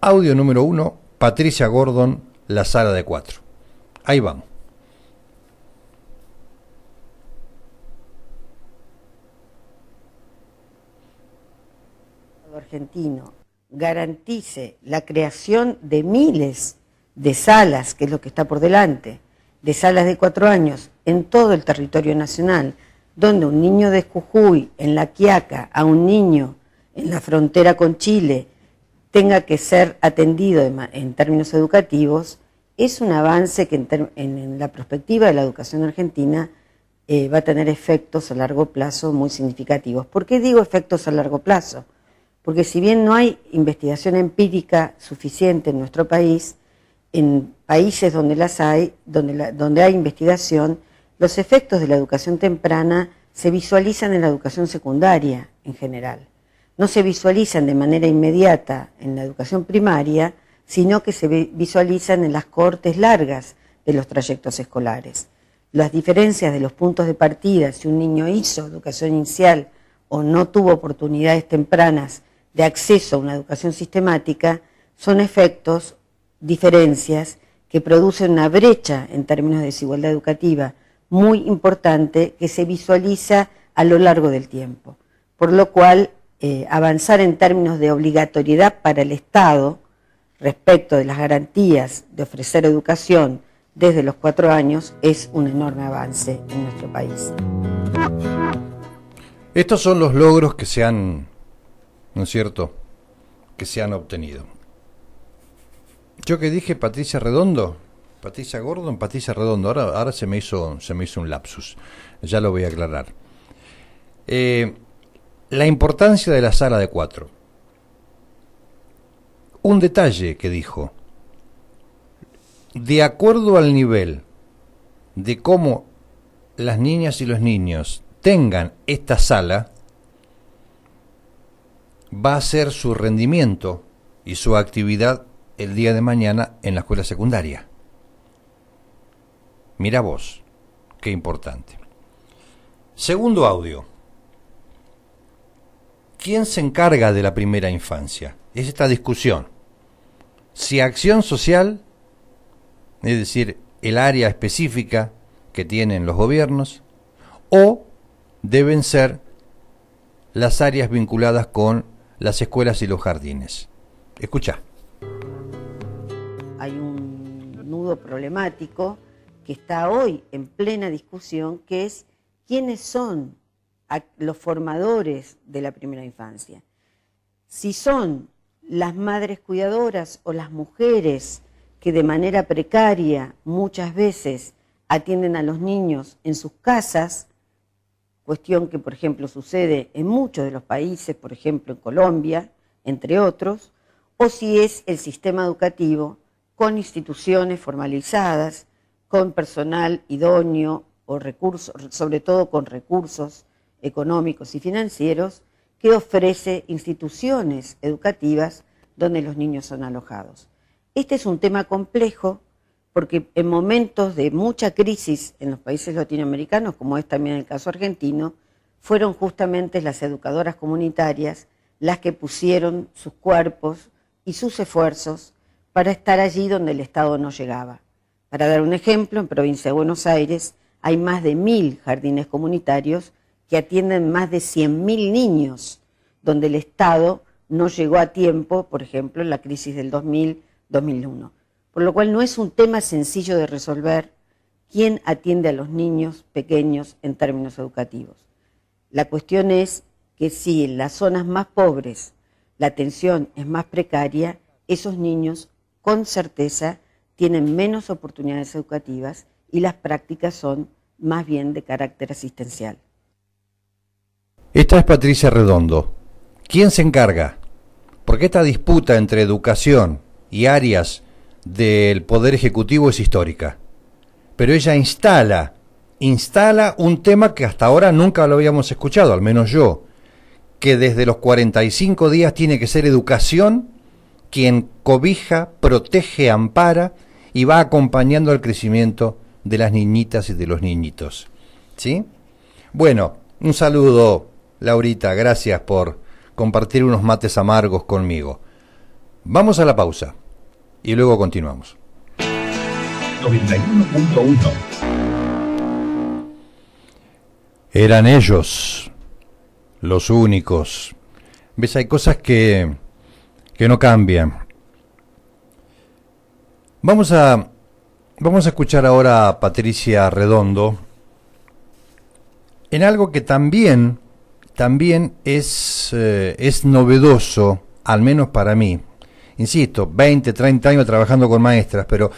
Audio número uno, Patricia Gordon, la sala de cuatro. Ahí vamos. Argentino garantice la creación de miles de salas, que es lo que está por delante, de salas de cuatro años en todo el territorio nacional, donde un niño de Jujuy, en La Quiaca, a un niño en la frontera con Chile, tenga que ser atendido en, términos educativos, es un avance que en, la perspectiva de la educación argentina eh, va a tener efectos a largo plazo muy significativos. ¿Por qué digo efectos a largo plazo? Porque si bien no hay investigación empírica suficiente en nuestro país, en países donde las hay, donde, donde hay investigación, los efectos de la educación temprana se visualizan en la educación secundaria en general. No se visualizan de manera inmediata en la educación primaria, sino que se visualizan en las cortes largas de los trayectos escolares. Las diferencias de los puntos de partida, si un niño hizo educación inicial o no tuvo oportunidades tempranas de acceso a una educación sistemática, son efectos, diferencias que producen una brecha en términos de desigualdad educativa muy importante que se visualiza a lo largo del tiempo. Por lo cual, eh, avanzar en términos de obligatoriedad para el Estado respecto de las garantías de ofrecer educación desde los cuatro años es un enorme avance en nuestro país. Estos son los logros que se han, ¿no es cierto?, que se han obtenido. Yo que dije Patricia Redondo, Patricia Gordon, Patricia Redondo. Ahora, ahora se, me hizo, se me hizo un lapsus. Ya lo voy a aclarar. Eh, la importancia de la sala de cuatro. Un detalle que dijo. De acuerdo al nivel de cómo las niñas y los niños tengan esta sala, va a ser su rendimiento y su actividad el día de mañana en la escuela secundaria. Mira vos, qué importante. Segundo audio. ¿Quién se encarga de la primera infancia? Es esta discusión. Si acción social, es decir, el área específica que tienen los gobiernos, o deben ser las áreas vinculadas con las escuelas y los jardines. Escucha. Hay un nudo problemático que está hoy en plena discusión, que es quiénes son los formadores de la primera infancia. Si son las madres cuidadoras o las mujeres que de manera precaria muchas veces atienden a los niños en sus casas, cuestión que por ejemplo sucede en muchos de los países, por ejemplo en Colombia, entre otros, o si es el sistema educativo con instituciones formalizadas con personal idóneo o recursos, sobre todo con recursos económicos y financieros, que ofrece instituciones educativas donde los niños son alojados. Este es un tema complejo porque en momentos de mucha crisis en los países latinoamericanos, como es también el caso argentino, fueron justamente las educadoras comunitarias las que pusieron sus cuerpos y sus esfuerzos para estar allí donde el Estado no llegaba. Para dar un ejemplo, en provincia de Buenos Aires hay más de mil jardines comunitarios que atienden más de 100.000 niños, donde el Estado no llegó a tiempo, por ejemplo, en la crisis del 2000-2001. Por lo cual no es un tema sencillo de resolver quién atiende a los niños pequeños en términos educativos. La cuestión es que si en las zonas más pobres la atención es más precaria, esos niños con certeza tienen menos oportunidades educativas y las prácticas son más bien de carácter asistencial. Esta es Patricia Redondo. ¿Quién se encarga? Porque esta disputa entre educación y áreas del Poder Ejecutivo es histórica. Pero ella instala, instala un tema que hasta ahora nunca lo habíamos escuchado, al menos yo, que desde los 45 días tiene que ser educación quien cobija, protege, ampara y va acompañando al crecimiento de las niñitas y de los niñitos. ¿Sí? Bueno, un saludo, Laurita, gracias por compartir unos mates amargos conmigo. Vamos a la pausa y luego continuamos. 91.1 Eran ellos los únicos. ¿Ves? Hay cosas que, que no cambian. Vamos a, vamos a escuchar ahora a Patricia Redondo en algo que también, también es, eh, es novedoso, al menos para mí. Insisto, 20, 30 años trabajando con maestras, pero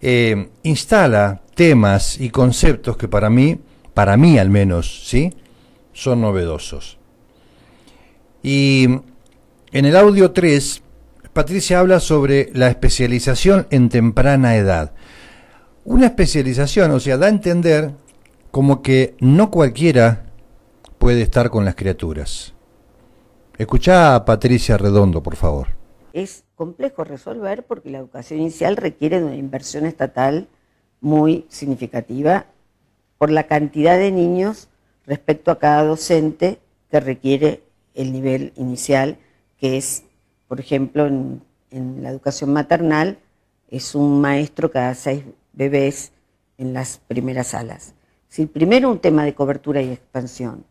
eh, instala temas y conceptos que para mí, para mí al menos, ¿sí? Son novedosos. Y en el audio 3, Patricia habla sobre la especialización en temprana edad. Una especialización, o sea, da a entender como que no cualquiera puede estar con las criaturas. Escucha a Patricia Redondo, por favor. Es complejo resolver porque la educación inicial requiere de una inversión estatal muy significativa por la cantidad de niños respecto a cada docente que requiere el nivel inicial, que es, por ejemplo, en, la educación maternal, es un maestro cada seis bebés en las primeras salas. Si primero un tema de cobertura y expansión.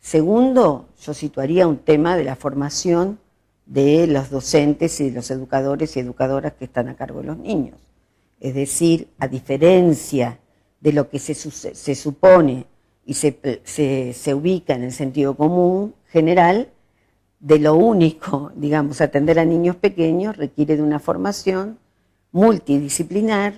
Segundo, yo situaría un tema de la formación de los docentes y de los educadores y educadoras que están a cargo de los niños. Es decir, a diferencia de lo que se, se supone y se, se, ubica en el sentido común general, de lo único, digamos, atender a niños pequeños requiere de una formación multidisciplinar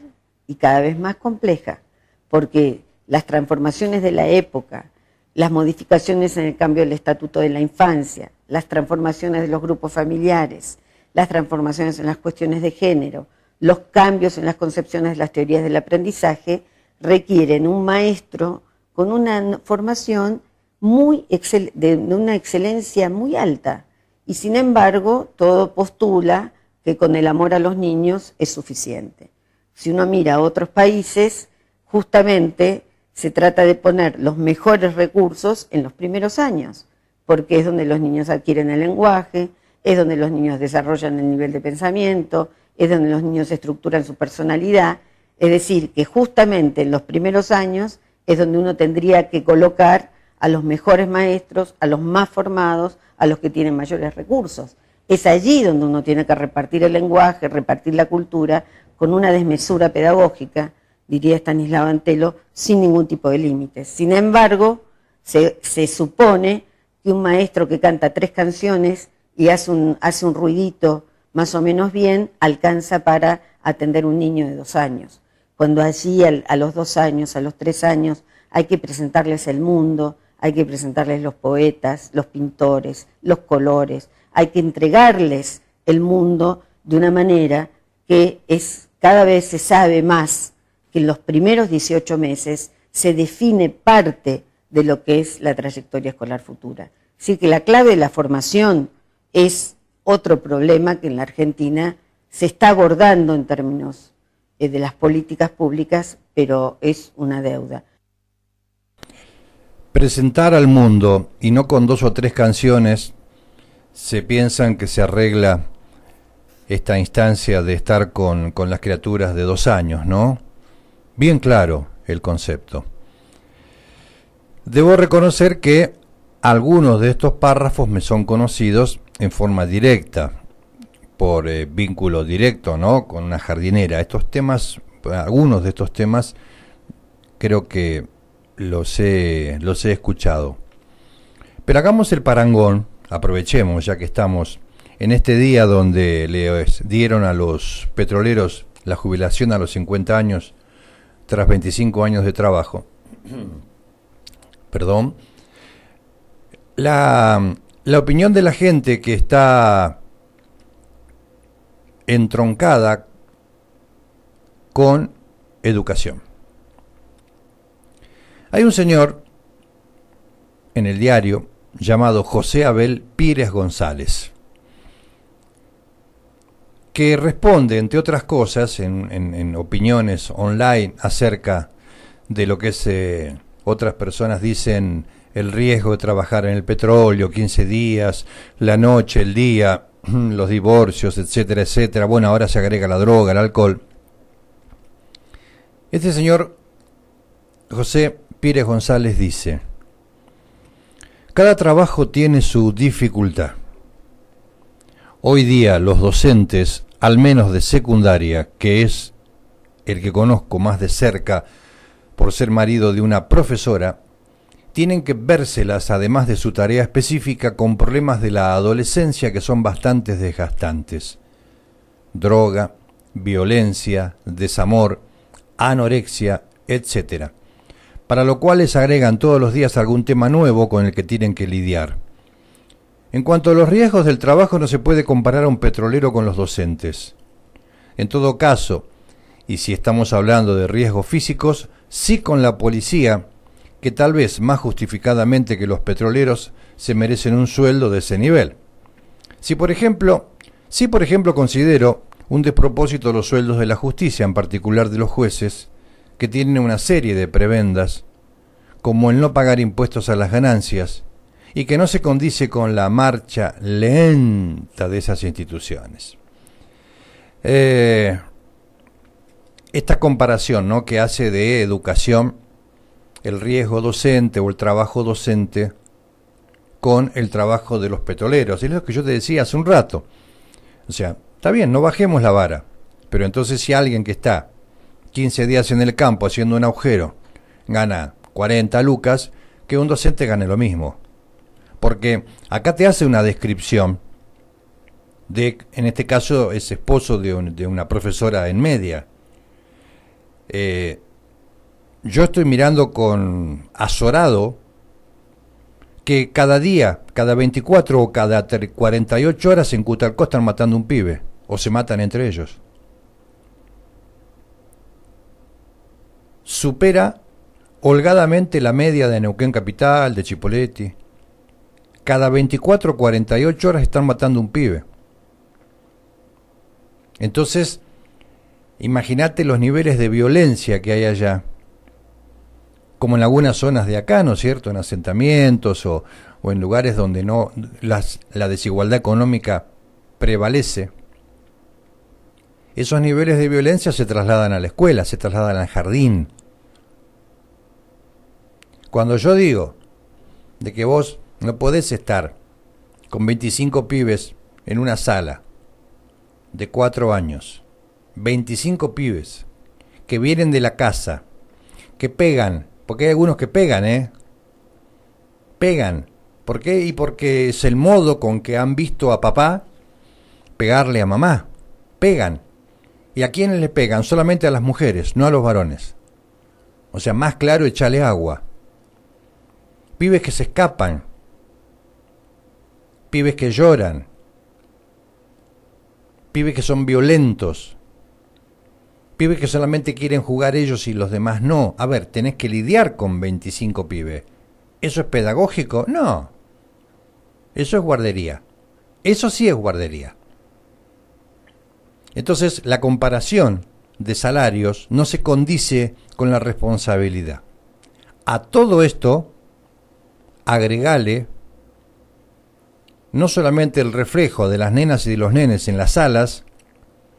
y cada vez más compleja, porque las transformaciones de la época, las modificaciones en el cambio del estatuto de la infancia, las transformaciones de los grupos familiares, las transformaciones en las cuestiones de género, los cambios en las concepciones de las teorías del aprendizaje, requieren un maestro con una formación muy de una excelencia muy alta. Y sin embargo, todo postula que con el amor a los niños es suficiente. Si uno mira a otros países, justamente se trata de poner los mejores recursos en los primeros años, porque es donde los niños adquieren el lenguaje, es donde los niños desarrollan el nivel de pensamiento, es donde los niños estructuran su personalidad. Es decir, que justamente en los primeros años es donde uno tendría que colocar a los mejores maestros, a los más formados, a los que tienen mayores recursos. Es allí donde uno tiene que repartir el lenguaje, repartir la cultura, con una desmesura pedagógica, diría Stanislao Antelo, sin ningún tipo de límites. Sin embargo, se, supone un maestro que canta tres canciones y hace un, hace un ruidito más o menos bien, alcanza para atender un niño de dos años cuando allí a los dos años, a los tres años, hay que presentarles el mundo, hay que presentarles los poetas, los pintores, los colores, hay que entregarles el mundo de una manera que es cada vez se sabe más que en los primeros 18 meses se define parte de lo que es la trayectoria escolar futura. Así que la clave de la formación es otro problema que en la Argentina se está abordando en términos eh, de las políticas públicas, pero es una deuda. Presentar al mundo y no con dos o tres canciones se piensan que se arregla esta instancia de estar con, con las criaturas de dos años, ¿no? Bien claro el concepto. Debo reconocer que algunos de estos párrafos me son conocidos en forma directa, por eh, vínculo directo, ¿no? Con una jardinera. Estos temas, algunos de estos temas, creo que los he, los he escuchado. Pero hagamos el parangón, aprovechemos ya que estamos en este día donde le dieron a los petroleros la jubilación a los 50 años tras 25 años de trabajo. Perdón. La, la opinión de la gente que está entroncada con educación. Hay un señor en el diario llamado José Abel Pírez González, que responde, entre otras cosas, en, opiniones online acerca de lo que eh, otras personas dicen el riesgo de trabajar en el petróleo, 15 días, la noche, el día, los divorcios, etcétera, etcétera. Bueno, ahora se agrega la droga, el alcohol. Este señor José Pírez González dice, cada trabajo tiene su dificultad. Hoy día los docentes, al menos de secundaria, que es el que conozco más de cerca por ser marido de una profesora, tienen que vérselas, además de su tarea específica, con problemas de la adolescencia que son bastante desgastantes. Droga, violencia, desamor, anorexia, etc. Para lo cual les agregan todos los días algún tema nuevo con el que tienen que lidiar. En cuanto a los riesgos del trabajo, no se puede comparar a un petrolero con los docentes. En todo caso, y si estamos hablando de riesgos físicos, sí con la policía, que tal vez más justificadamente que los petroleros se merecen un sueldo de ese nivel. Si por ejemplo, si por ejemplo considero un despropósito los sueldos de la justicia, en particular de los jueces, que tienen una serie de prebendas, como el no pagar impuestos a las ganancias, y que no se condice con la marcha lenta de esas instituciones. Eh, esta comparación ¿no? que hace de educación el riesgo docente o el trabajo docente con el trabajo de los petroleros. Es lo que yo te decía hace un rato. O sea, está bien, no bajemos la vara, pero entonces si alguien que está 15 días en el campo haciendo un agujero gana 40 lucas, que un docente gane lo mismo. Porque acá te hace una descripción de, en este caso, es esposo de, de una profesora en media. Eh, yo estoy mirando con azorado que cada día, cada 24 o cada 48 horas en Cutalcó están matando un pibe o se matan entre ellos. Supera holgadamente la media de Neuquén Capital, de Chipoleti. Cada 24 o 48 horas están matando un pibe. Entonces, imagínate los niveles de violencia que hay allá como en algunas zonas de acá, ¿no es cierto?, en asentamientos o, en lugares donde no las, la desigualdad económica prevalece, esos niveles de violencia se trasladan a la escuela, se trasladan al jardín. Cuando yo digo de que vos no podés estar con 25 pibes en una sala de cuatro años, 25 pibes que vienen de la casa, que pegan porque hay algunos que pegan, ¿eh? Pegan. ¿Por qué? Y porque es el modo con que han visto a papá pegarle a mamá. Pegan. ¿Y a quiénes le pegan? Solamente a las mujeres, no a los varones. O sea, más claro, echale agua. Pibes que se escapan. Pibes que lloran. Pibes que son violentos pibes que solamente quieren jugar ellos y los demás no. A ver, tenés que lidiar con 25 pibes. ¿Eso es pedagógico? No. Eso es guardería. Eso sí es guardería. Entonces, la comparación de salarios no se condice con la responsabilidad. A todo esto, agregale no solamente el reflejo de las nenas y de los nenes en las salas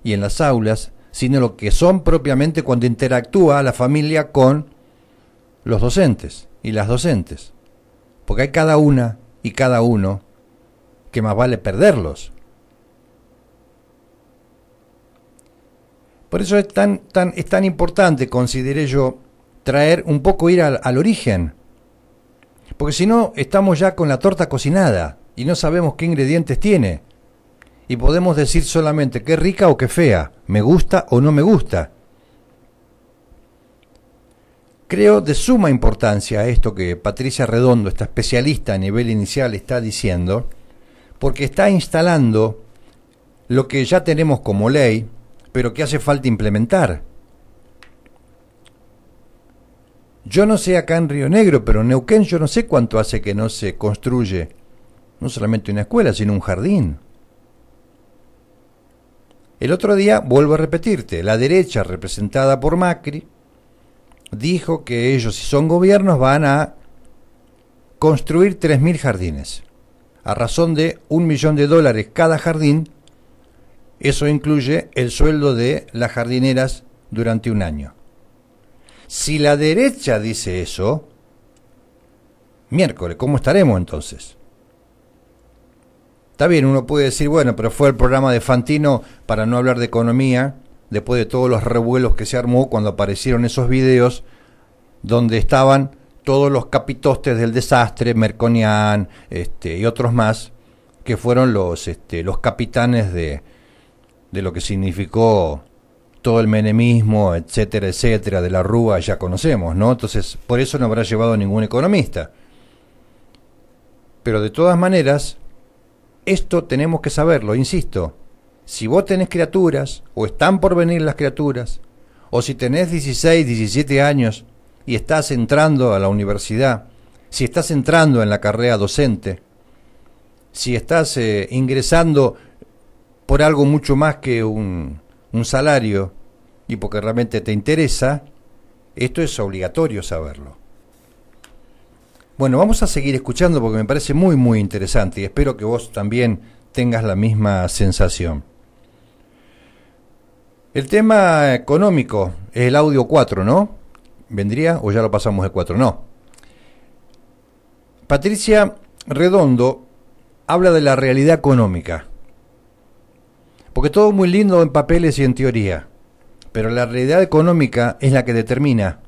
y en las aulas, sino lo que son propiamente cuando interactúa la familia con los docentes y las docentes. Porque hay cada una y cada uno que más vale perderlos. Por eso es tan, tan, es tan importante, consideré yo, traer un poco ir al, al origen. Porque si no, estamos ya con la torta cocinada y no sabemos qué ingredientes tiene. Y podemos decir solamente qué rica o qué fea, me gusta o no me gusta. Creo de suma importancia esto que Patricia Redondo, esta especialista a nivel inicial, está diciendo, porque está instalando lo que ya tenemos como ley, pero que hace falta implementar. Yo no sé acá en Río Negro, pero en Neuquén yo no sé cuánto hace que no se construye no solamente una escuela, sino un jardín. El otro día, vuelvo a repetirte, la derecha representada por Macri dijo que ellos, si son gobiernos, van a construir 3.000 jardines. A razón de un millón de dólares cada jardín, eso incluye el sueldo de las jardineras durante un año. Si la derecha dice eso, miércoles, ¿cómo estaremos entonces? Está bien, uno puede decir, bueno, pero fue el programa de Fantino para no hablar de economía, después de todos los revuelos que se armó cuando aparecieron esos videos donde estaban todos los capitostes del desastre, Merconian este, y otros más, que fueron los, este, los capitanes de, de lo que significó todo el menemismo, etcétera, etcétera, de la Rúa ya conocemos, ¿no? Entonces, por eso no habrá llevado ningún economista. Pero de todas maneras, esto tenemos que saberlo, insisto. Si vos tenés criaturas, o están por venir las criaturas, o si tenés 16, 17 años y estás entrando a la universidad, si estás entrando en la carrera docente, si estás eh, ingresando por algo mucho más que un, un salario y porque realmente te interesa, esto es obligatorio saberlo. Bueno, vamos a seguir escuchando porque me parece muy, muy interesante y espero que vos también tengas la misma sensación. El tema económico es el audio 4, ¿no? ¿Vendría o ya lo pasamos de 4? No. Patricia Redondo habla de la realidad económica. Porque todo muy lindo en papeles y en teoría, pero la realidad económica es la que determina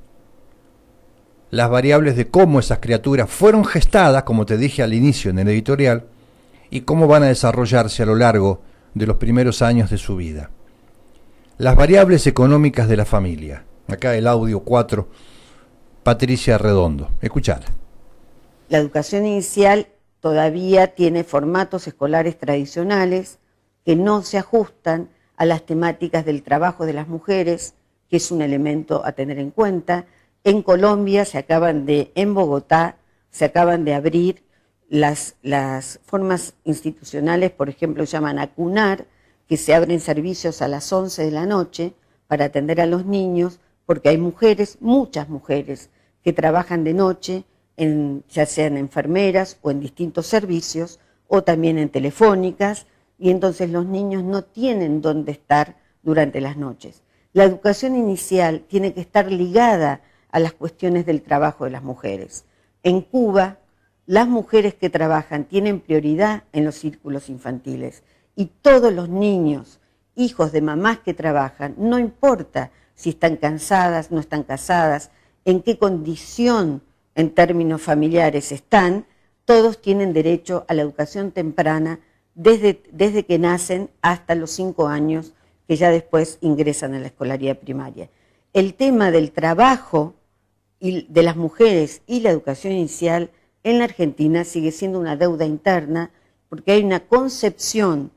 las variables de cómo esas criaturas fueron gestadas, como te dije al inicio en el editorial, y cómo van a desarrollarse a lo largo de los primeros años de su vida. Las variables económicas de la familia. Acá el audio 4, Patricia Redondo. Escuchala. La educación inicial todavía tiene formatos escolares tradicionales que no se ajustan a las temáticas del trabajo de las mujeres, que es un elemento a tener en cuenta, en Colombia se acaban de, en Bogotá, se acaban de abrir las, las formas institucionales, por ejemplo, llaman acunar, que se abren servicios a las 11 de la noche para atender a los niños, porque hay mujeres, muchas mujeres, que trabajan de noche, en, ya sean enfermeras o en distintos servicios, o también en telefónicas, y entonces los niños no tienen dónde estar durante las noches. La educación inicial tiene que estar ligada a las cuestiones del trabajo de las mujeres. En Cuba, las mujeres que trabajan tienen prioridad en los círculos infantiles y todos los niños, hijos de mamás que trabajan, no importa si están cansadas, no están casadas, en qué condición en términos familiares están, todos tienen derecho a la educación temprana desde, desde que nacen hasta los cinco años que ya después ingresan a la escolaría primaria. El tema del trabajo de las mujeres y la educación inicial en la Argentina sigue siendo una deuda interna porque hay una concepción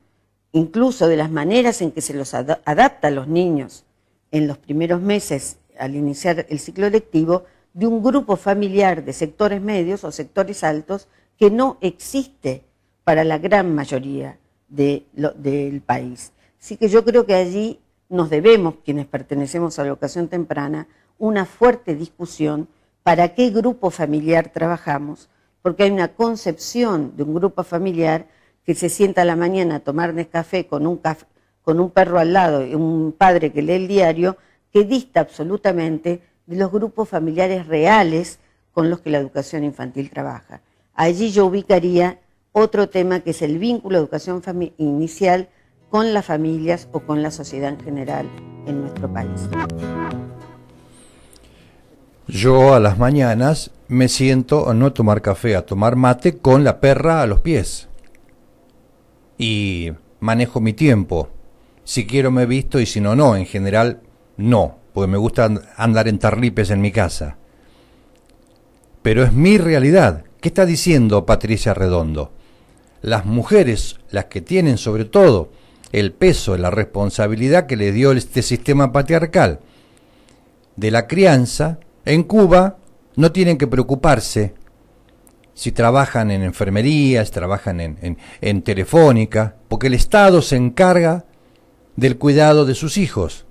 incluso de las maneras en que se los adapta a los niños en los primeros meses al iniciar el ciclo lectivo de un grupo familiar de sectores medios o sectores altos que no existe para la gran mayoría del país. Así que yo creo que allí nos debemos, quienes pertenecemos a la educación temprana, una fuerte discusión para qué grupo familiar trabajamos, porque hay una concepción de un grupo familiar que se sienta a la mañana a tomar café con un, con un perro al lado y un padre que lee el diario, que dista absolutamente de los grupos familiares reales con los que la educación infantil trabaja. Allí yo ubicaría otro tema que es el vínculo de educación inicial con las familias o con la sociedad en general en nuestro país. Yo a las mañanas me siento a no tomar café, a tomar mate con la perra a los pies. Y manejo mi tiempo. Si quiero me visto y si no, no. En general, no, porque me gusta andar en tarlipes en mi casa. Pero es mi realidad. ¿Qué está diciendo Patricia Redondo? Las mujeres, las que tienen sobre todo el peso, la responsabilidad que le dio este sistema patriarcal de la crianza, en Cuba no tienen que preocuparse si trabajan en enfermería, si trabajan en, en, telefónica, porque el Estado se encarga del cuidado de sus hijos,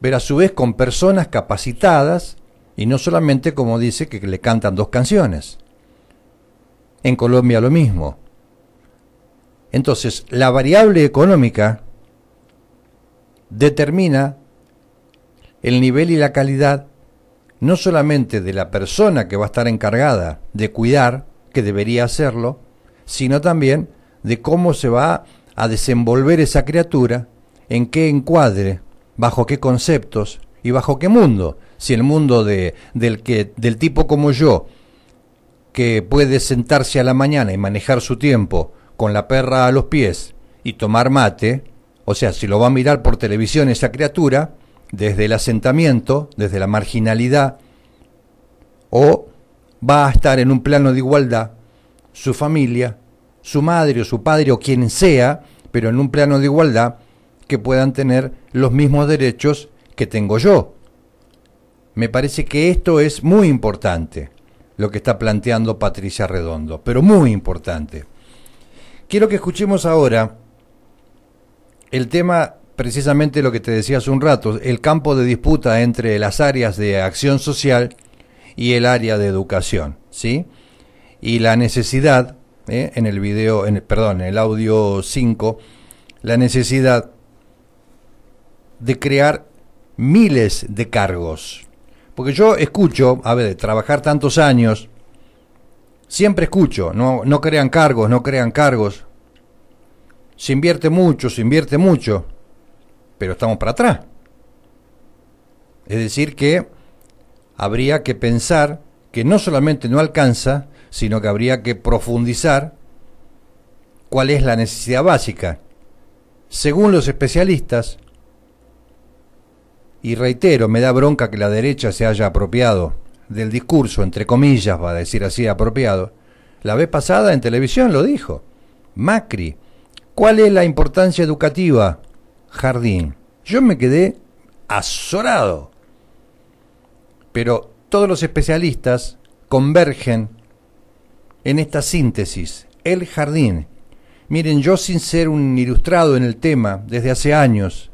pero a su vez con personas capacitadas y no solamente como dice que le cantan dos canciones. En Colombia lo mismo. Entonces, la variable económica determina el nivel y la calidad no solamente de la persona que va a estar encargada de cuidar, que debería hacerlo, sino también de cómo se va a desenvolver esa criatura, en qué encuadre, bajo qué conceptos y bajo qué mundo. Si el mundo de, del, que, del tipo como yo, que puede sentarse a la mañana y manejar su tiempo con la perra a los pies y tomar mate, o sea, si lo va a mirar por televisión esa criatura, desde el asentamiento, desde la marginalidad, o va a estar en un plano de igualdad su familia, su madre o su padre o quien sea, pero en un plano de igualdad que puedan tener los mismos derechos que tengo yo. Me parece que esto es muy importante, lo que está planteando Patricia Redondo, pero muy importante. Quiero que escuchemos ahora el tema precisamente lo que te decía hace un rato, el campo de disputa entre las áreas de acción social y el área de educación, ¿sí? Y la necesidad, ¿eh? en el video, en, perdón, en el audio 5, la necesidad de crear miles de cargos. Porque yo escucho, a ver, de trabajar tantos años, siempre escucho, no, no crean cargos, no crean cargos. Se invierte mucho, se invierte mucho pero estamos para atrás. Es decir, que habría que pensar que no solamente no alcanza, sino que habría que profundizar cuál es la necesidad básica. Según los especialistas, y reitero, me da bronca que la derecha se haya apropiado del discurso, entre comillas, va a decir así, apropiado. La vez pasada en televisión lo dijo. Macri, ¿cuál es la importancia educativa jardín. Yo me quedé azorado. Pero todos los especialistas convergen en esta síntesis, el jardín. Miren, yo sin ser un ilustrado en el tema desde hace años,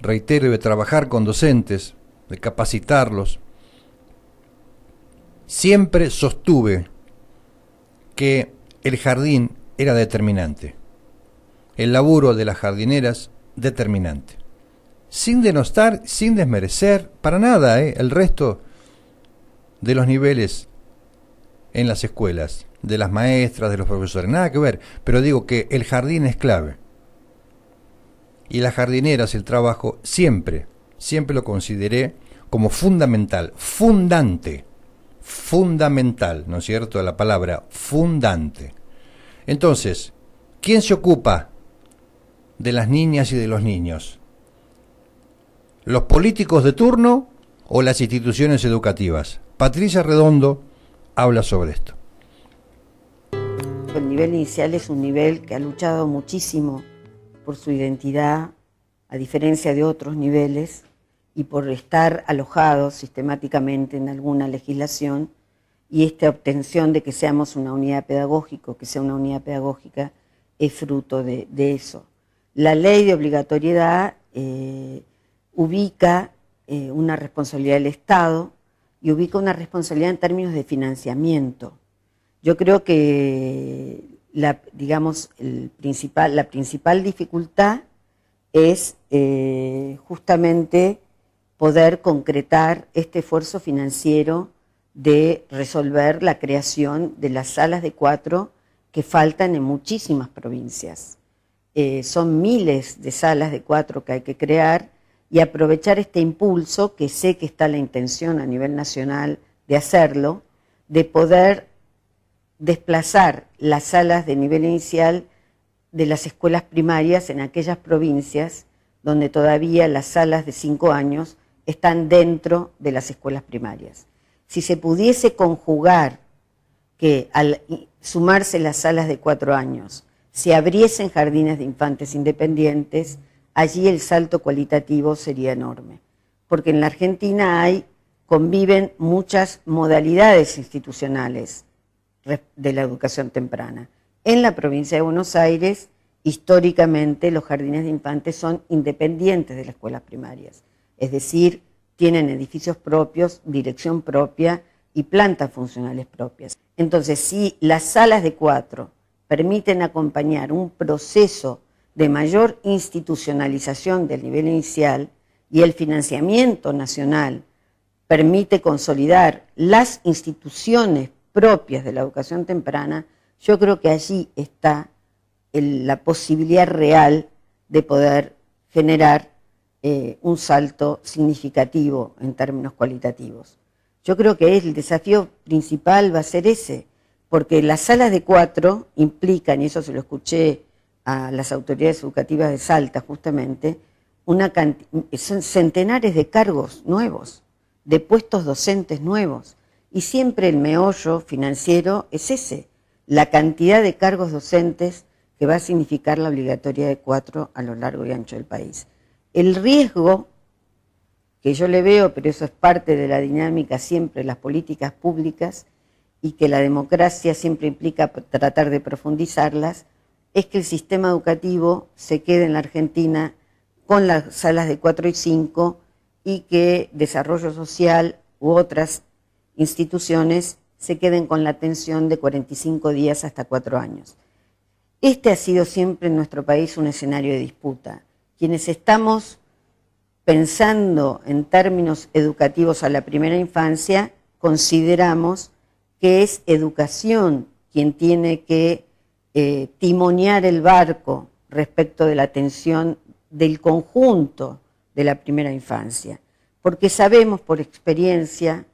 reitero, de trabajar con docentes, de capacitarlos, siempre sostuve que el jardín era determinante. El laburo de las jardineras determinante. Sin denostar, sin desmerecer, para nada, ¿eh? el resto de los niveles en las escuelas, de las maestras, de los profesores, nada que ver, pero digo que el jardín es clave. Y las jardineras, el trabajo, siempre, siempre lo consideré como fundamental, fundante, fundamental, ¿no es cierto? La palabra fundante. Entonces, ¿quién se ocupa de las niñas y de los niños? ¿Los políticos de turno o las instituciones educativas? Patricia Redondo habla sobre esto. El nivel inicial es un nivel que ha luchado muchísimo por su identidad, a diferencia de otros niveles, y por estar alojado sistemáticamente en alguna legislación, y esta obtención de que seamos una unidad pedagógica, que sea una unidad pedagógica, es fruto de, de eso. La ley de obligatoriedad eh, ubica eh, una responsabilidad del Estado y ubica una responsabilidad en términos de financiamiento. Yo creo que la, digamos, principal, la principal dificultad es eh, justamente poder concretar este esfuerzo financiero de resolver la creación de las salas de cuatro que faltan en muchísimas provincias. Eh, son miles de salas de cuatro que hay que crear y aprovechar este impulso, que sé que está la intención a nivel nacional de hacerlo, de poder desplazar las salas de nivel inicial de las escuelas primarias en aquellas provincias donde todavía las salas de cinco años están dentro de las escuelas primarias. Si se pudiese conjugar que al sumarse las salas de cuatro años se abriesen jardines de infantes independientes, allí el salto cualitativo sería enorme. Porque en la Argentina hay, conviven muchas modalidades institucionales de la educación temprana. En la provincia de Buenos Aires, históricamente los jardines de infantes son independientes de las escuelas primarias, es decir, tienen edificios propios, dirección propia y plantas funcionales propias. Entonces, si las salas de cuatro permiten acompañar un proceso de mayor institucionalización del nivel inicial y el financiamiento nacional permite consolidar las instituciones propias de la educación temprana, yo creo que allí está la posibilidad real de poder generar eh, un salto significativo en términos cualitativos. Yo creo que el desafío principal va a ser ese, porque las salas de cuatro implican, y eso se lo escuché a las autoridades educativas de Salta justamente, una son centenares de cargos nuevos, de puestos docentes nuevos. Y siempre el meollo financiero es ese, la cantidad de cargos docentes que va a significar la obligatoria de cuatro a lo largo y ancho del país. El riesgo que yo le veo, pero eso es parte de la dinámica siempre de las políticas públicas y que la democracia siempre implica tratar de profundizarlas, es que el sistema educativo se quede en la Argentina con las salas de 4 y 5 y que desarrollo social u otras instituciones se queden con la atención de 45 días hasta 4 años. Este ha sido siempre en nuestro país un escenario de disputa. Quienes estamos pensando en términos educativos a la primera infancia, consideramos que es educación quien tiene que eh, timonear el barco respecto de la atención del conjunto de la primera infancia, porque sabemos por experiencia,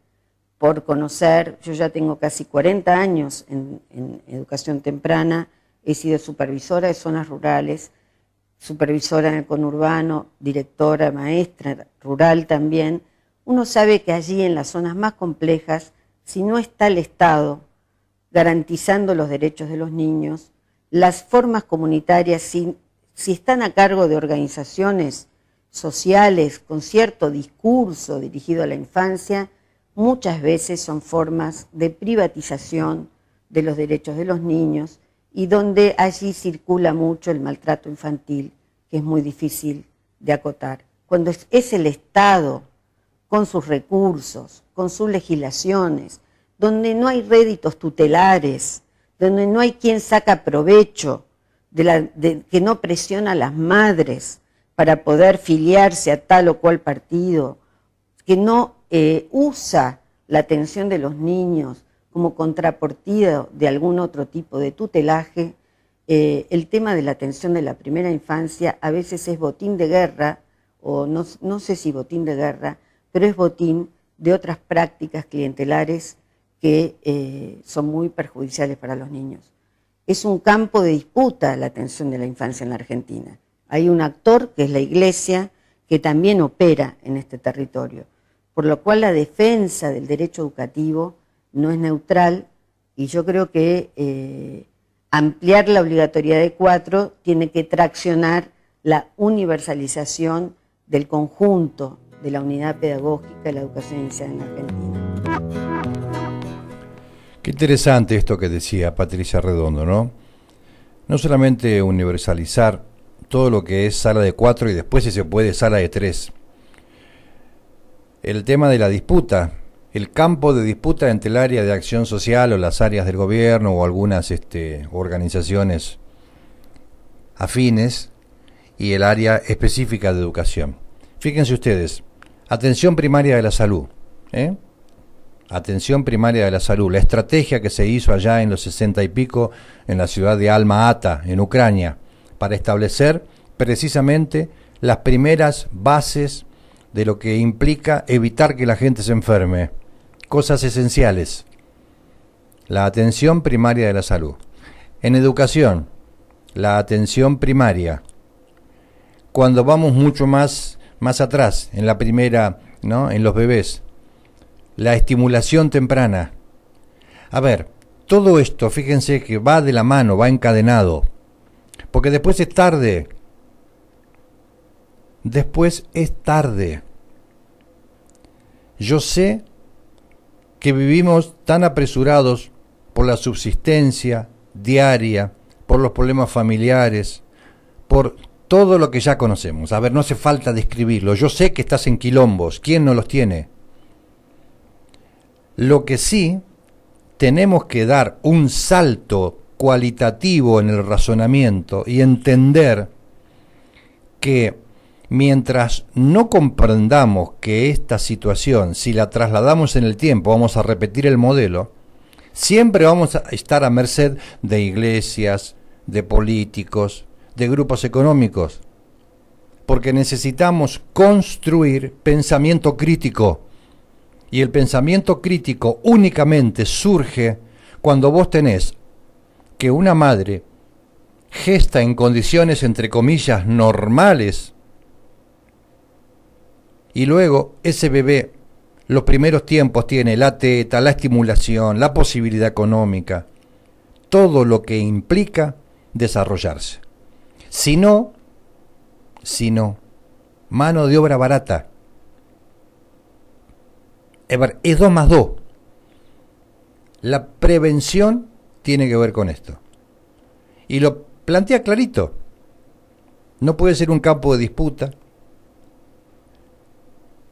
por conocer, yo ya tengo casi 40 años en, en educación temprana, he sido supervisora de zonas rurales, supervisora en el conurbano, directora, maestra rural también, uno sabe que allí en las zonas más complejas, si no está el Estado garantizando los derechos de los niños, las formas comunitarias, si, están a cargo de organizaciones sociales con cierto discurso dirigido a la infancia, muchas veces son formas de privatización de los derechos de los niños y donde allí circula mucho el maltrato infantil, que es muy difícil de acotar. Cuando es el Estado, con sus recursos, con sus legislaciones, donde no hay réditos tutelares, donde no hay quien saca provecho, de, que no presiona a las madres para poder filiarse a tal o cual partido, que no eh, usa la atención de los niños como contraportido de algún otro tipo de tutelaje, eh, el tema de la atención de la primera infancia a veces es botín de guerra, o no sé si botín de guerra, pero es botín de otras prácticas clientelares que eh, son muy perjudiciales para los niños. Es un campo de disputa la atención de la infancia en la Argentina. Hay un actor, que es la Iglesia, que también opera en este territorio, por lo cual la defensa del derecho educativo no es neutral y yo creo que eh, ampliar la obligatoriedad de cuatro tiene que traccionar la universalización del conjunto de la unidad pedagógica de la educación inicial en Argentina. Qué interesante esto que decía Patricia Redondo, ¿no? No solamente universalizar todo lo que es sala de cuatro y después si se puede sala de tres, el tema de la disputa, el campo de disputa entre el área de acción social o las áreas del gobierno o algunas este, organizaciones afines y el área específica de educación. Fíjense ustedes, atención primaria de la salud. ¿eh? Atención primaria de la salud. La estrategia que se hizo allá en los sesenta y pico en la ciudad de Alma Ata, en Ucrania, para establecer precisamente las primeras bases de lo que implica evitar que la gente se enferme. Cosas esenciales. La atención primaria de la salud. En educación, la atención primaria. Cuando vamos mucho más, más atrás, en la primera, ¿no? en los bebés, la estimulación temprana. A ver, todo esto, fíjense que va de la mano, va encadenado, porque después es tarde. Después es tarde. Yo sé que vivimos tan apresurados por la subsistencia diaria, por los problemas familiares, por todo lo que ya conocemos. A ver, no hace falta describirlo. Yo sé que estás en quilombos. ¿Quién no los tiene? Lo que sí, tenemos que dar un salto cualitativo en el razonamiento y entender que mientras no comprendamos que esta situación, si la trasladamos en el tiempo, vamos a repetir el modelo, siempre vamos a estar a merced de iglesias, de políticos, de grupos económicos, porque necesitamos construir pensamiento crítico. Y el pensamiento crítico únicamente surge cuando vos tenés que una madre gesta en condiciones entre comillas normales y luego ese bebé los primeros tiempos tiene la teta, la estimulación, la posibilidad económica, todo lo que implica desarrollarse. Si no, si no, mano de obra barata. Es 2 más 2. La prevención tiene que ver con esto. Y lo plantea clarito. No puede ser un campo de disputa.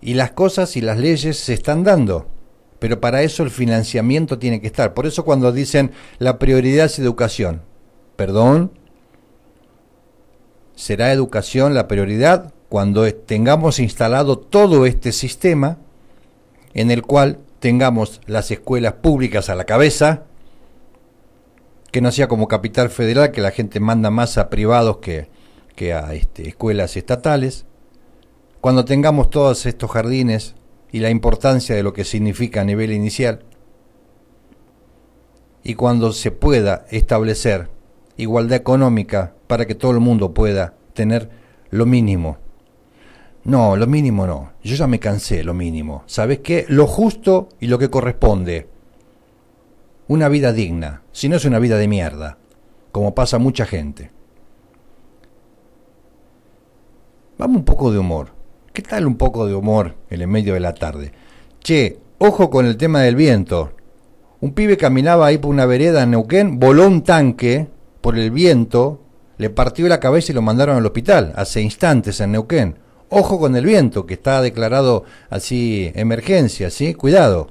Y las cosas y las leyes se están dando. Pero para eso el financiamiento tiene que estar. Por eso cuando dicen la prioridad es educación. Perdón, será educación la prioridad cuando tengamos instalado todo este sistema en el cual tengamos las escuelas públicas a la cabeza, que no sea como capital federal, que la gente manda más a privados que, a este, escuelas estatales, cuando tengamos todos estos jardines y la importancia de lo que significa a nivel inicial, y cuando se pueda establecer igualdad económica para que todo el mundo pueda tener lo mínimo. No, lo mínimo no. Yo ya me cansé, lo mínimo. ¿Sabes qué? Lo justo y lo que corresponde. Una vida digna, si no es una vida de mierda, como pasa mucha gente. Vamos un poco de humor. ¿Qué tal un poco de humor en el medio de la tarde? Che, ojo con el tema del viento. Un pibe caminaba ahí por una vereda en Neuquén, voló un tanque por el viento, le partió la cabeza y lo mandaron al hospital, hace instantes en Neuquén. Ojo con el viento, que está declarado así emergencia, ¿sí? Cuidado.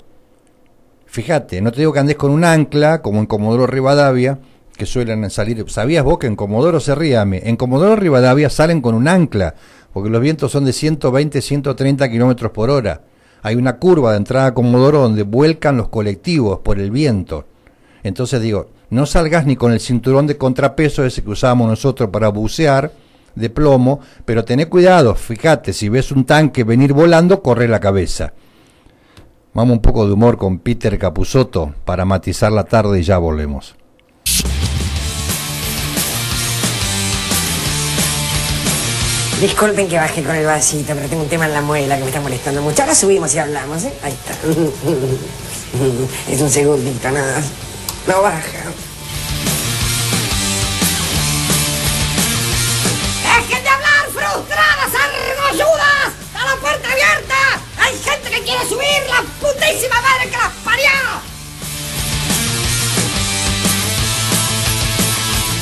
Fíjate, no te digo que andes con un ancla, como en Comodoro Rivadavia, que suelen salir. ¿Sabías vos que en Comodoro se ríame? En Comodoro Rivadavia salen con un ancla, porque los vientos son de 120, 130 kilómetros por hora. Hay una curva de entrada a Comodoro donde vuelcan los colectivos por el viento. Entonces digo, no salgas ni con el cinturón de contrapeso ese que usábamos nosotros para bucear de plomo, pero tené cuidado, fíjate, si ves un tanque venir volando, corre la cabeza. Vamos un poco de humor con Peter Capusotto para matizar la tarde y ya volvemos. Disculpen que baje con el vasito, pero tengo un tema en la muela que me está molestando mucho. Ahora subimos y hablamos, ¿eh? Ahí está. Es un segundito, nada. No baja. ¡Dejen de hablar, frustradas argolludas! ¡A la puerta abierta! ¡Hay gente que quiere subir la putísima madre que las parió!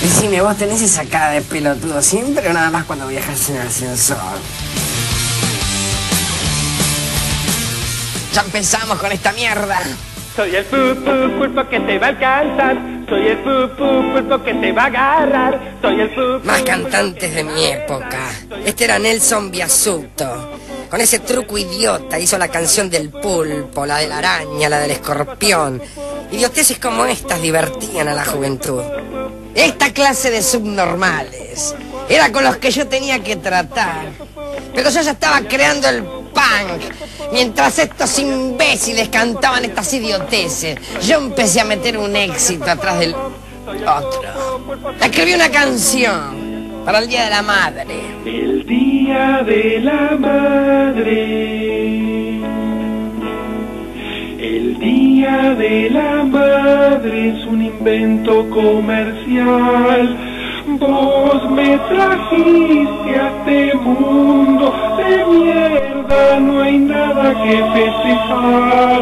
Decime, ¿vos tenés esa cara de pelotudo siempre o nada más cuando viajas en el ascensor? Ya empezamos con esta mierda. Soy el pupu pulpo que te va a alcanzar. Soy el pupu pulpo que te va a agarrar. Soy el pupu. Más cantantes de mi época. Este era Nelson Biasuto. Con ese truco idiota hizo la canción del pulpo, la de la araña, la del escorpión. Idioteces como estas divertían a la juventud. Esta clase de subnormales era con los que yo tenía que tratar. Pero yo ya estaba creando el punk. Mientras estos imbéciles cantaban estas idioteces, yo empecé a meter un éxito atrás del otro. Escribí una canción para el Día de la Madre. El día de la madre. El día de la madre es un invento comercial. Vos me trajiste a este mundo de mierda. No hay nada que festejar.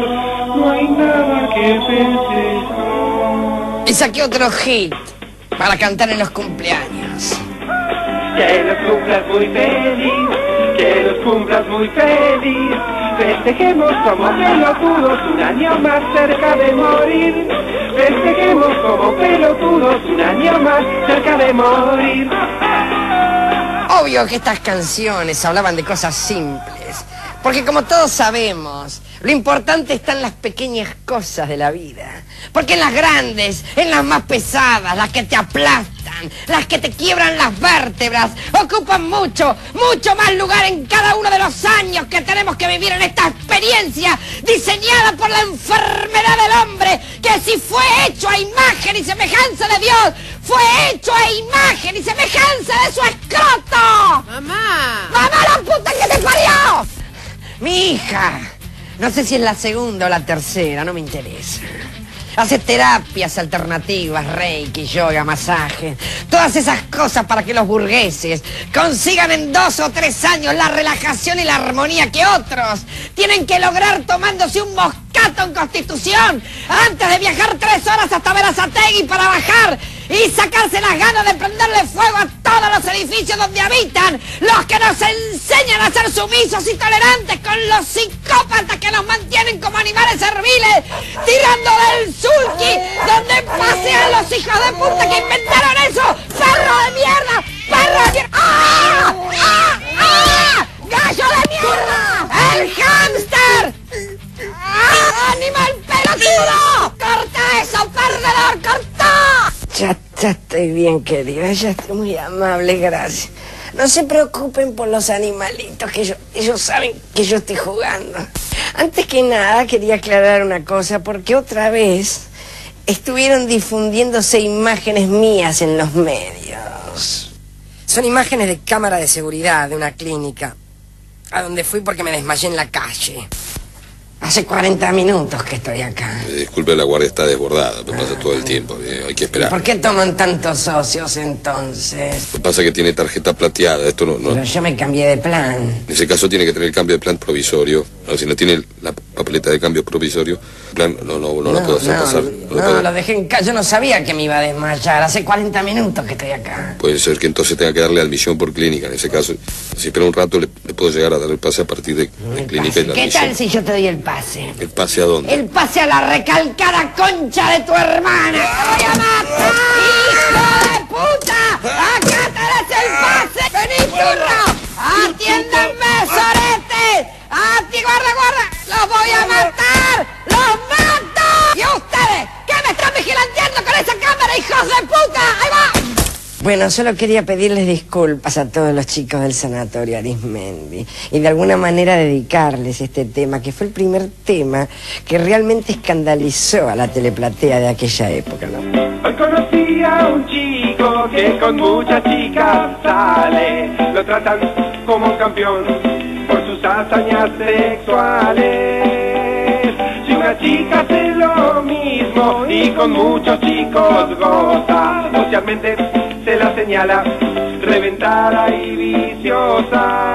No hay nada que festejar. Y saqué otro hit para cantar en los cumpleaños. Que los cumplas muy feliz, que los cumplas muy feliz. Festejemos como pelotudos un año más cerca de morir. Festejemos como pelotudos un año más cerca de morir. Obvio que estas canciones hablaban de cosas simples. Porque como todos sabemos, lo importante está en las pequeñas cosas de la vida. Porque en las grandes, en las más pesadas, las que te aplastan, las que te quiebran las vértebras, ocupan mucho, mucho más lugar en cada uno de los años que tenemos que vivir en esta experiencia diseñada por la enfermedad del hombre, que si fue hecho a imagen y semejanza de Dios, fue hecho a imagen y semejanza de su escroto. Mamá. ¡Mamá la puta que te parió! Mi hija. No sé si es la segunda o la tercera, no me interesa. Hace terapias alternativas, reiki, yoga, masaje. Todas esas cosas para que los burgueses consigan en dos o tres años la relajación y la armonía que otros tienen que lograr tomándose un moscato en Constitución antes de viajar tres horas hasta Verazategui para bajar y sacarse las ganas de prenderle fuego a todos los edificios donde habitan los que nos enseñan a ser sumisos y tolerantes con los psicópatas que nos mantienen como animales serviles tirando del sulky donde pasean los hijos de puta que inventaron eso perro de mierda perro de mierda ¡Ah! ¡Ah! ¡Ah! ¡Gallo de mierda! ¡El hámster! ¡Ah! ¡Animal pelotudo! ¡Corta eso, perdedor! ¡Corta! Ya, ya estoy bien, querida. Ya estoy muy amable, gracias. No se preocupen por los animalitos, que ellos, ellos saben que yo estoy jugando. Antes que nada, quería aclarar una cosa, porque otra vez estuvieron difundiéndose imágenes mías en los medios. Son imágenes de cámara de seguridad de una clínica, a donde fui porque me desmayé en la calle. Hace 40 minutos que estoy acá. Eh, Disculpe, la guardia está desbordada, me pasa todo el tiempo, eh, hay que esperar. ¿Por qué toman tantos socios entonces? Lo que pasa es que tiene tarjeta plateada, esto no, no- Pero yo me cambié de plan. En ese caso tiene que tener el cambio de plan provisorio. No, si no tiene la papeleta de cambio provisorio, el plan no, no, no, la puedo hacer pasar. No no, lo dejé en casa. Yo no sabía que me iba a desmayar. Hace 40 minutos que estoy acá. Puede ser que entonces tenga que darle admisión por clínica. En ese caso, si espera un rato, le, le puedo llegar a dar el pase a partir de, de clínica y la ¿Qué admisión. tal si yo te doy el pase? ¿El pase a dónde? El pase a la recalcada concha de tu hermana. ¡Te voy a matar! ¡Hijo de puta! ¡Acá tenés Bueno, solo quería pedirles disculpas a todos los chicos del sanatorio Arismendi y de alguna manera dedicarles este tema, que fue el primer tema que realmente escandalizó a la teleplatea de aquella época. Hoy conocí a un chico que con muchas chicas sale. Lo tratan como un campeón por sus hazañas sexuales. Si una chica hace lo mismo y con muchos chicos goza, socialmente se la señala reventada y viciosa.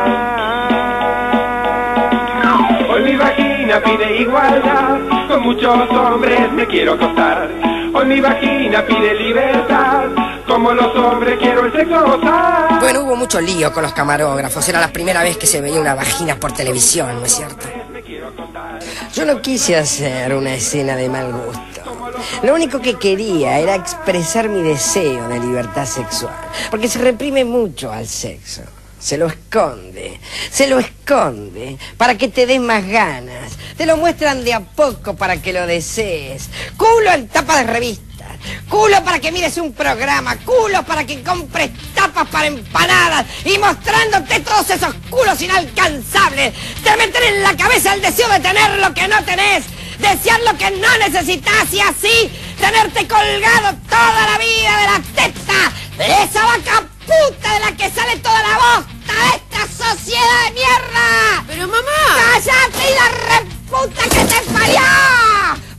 Hoy mi vagina pide igualdad, con muchos hombres me quiero acostar. Hoy mi vagina pide libertad, como los hombres quiero el sexo gozar. Bueno, hubo mucho lío con los camarógrafos, era la primera vez que se veía una vagina por televisión, ¿no es cierto? Yo no quise hacer una escena de mal gusto. Lo único que quería era expresar mi deseo de libertad sexual, porque se reprime mucho al sexo. Se lo esconde, se lo esconde para que te des más ganas. Te lo muestran de a poco para que lo desees. Culo en tapa de revista culo para que mires un programa, culo para que compres tapas para empanadas y mostrándote todos esos culos inalcanzables. Te meten en la cabeza el deseo de tener lo que no tenés, desear lo que no necesitas y así tenerte colgado toda la vida de la teta de esa vaca puta de la que sale toda la bosta de esta sociedad de mierda. Pero mamá. ¡Cállate y la reputa que te parió!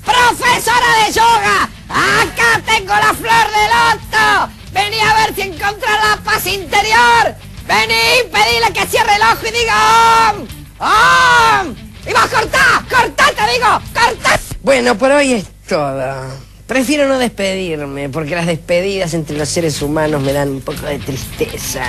¡Profesora de yoga! ¡Acá tengo la flor del loto! ¡Vení a ver si encuentras la paz interior! ¡Vení, pedile que cierre el ojo y diga ¡Om! ¡Om! ¡Y vos cortá! ¡Cortá, te digo! ¡Cortá! Bueno, por hoy es todo. Prefiero no despedirme, porque las despedidas entre los seres humanos me dan un poco de tristeza.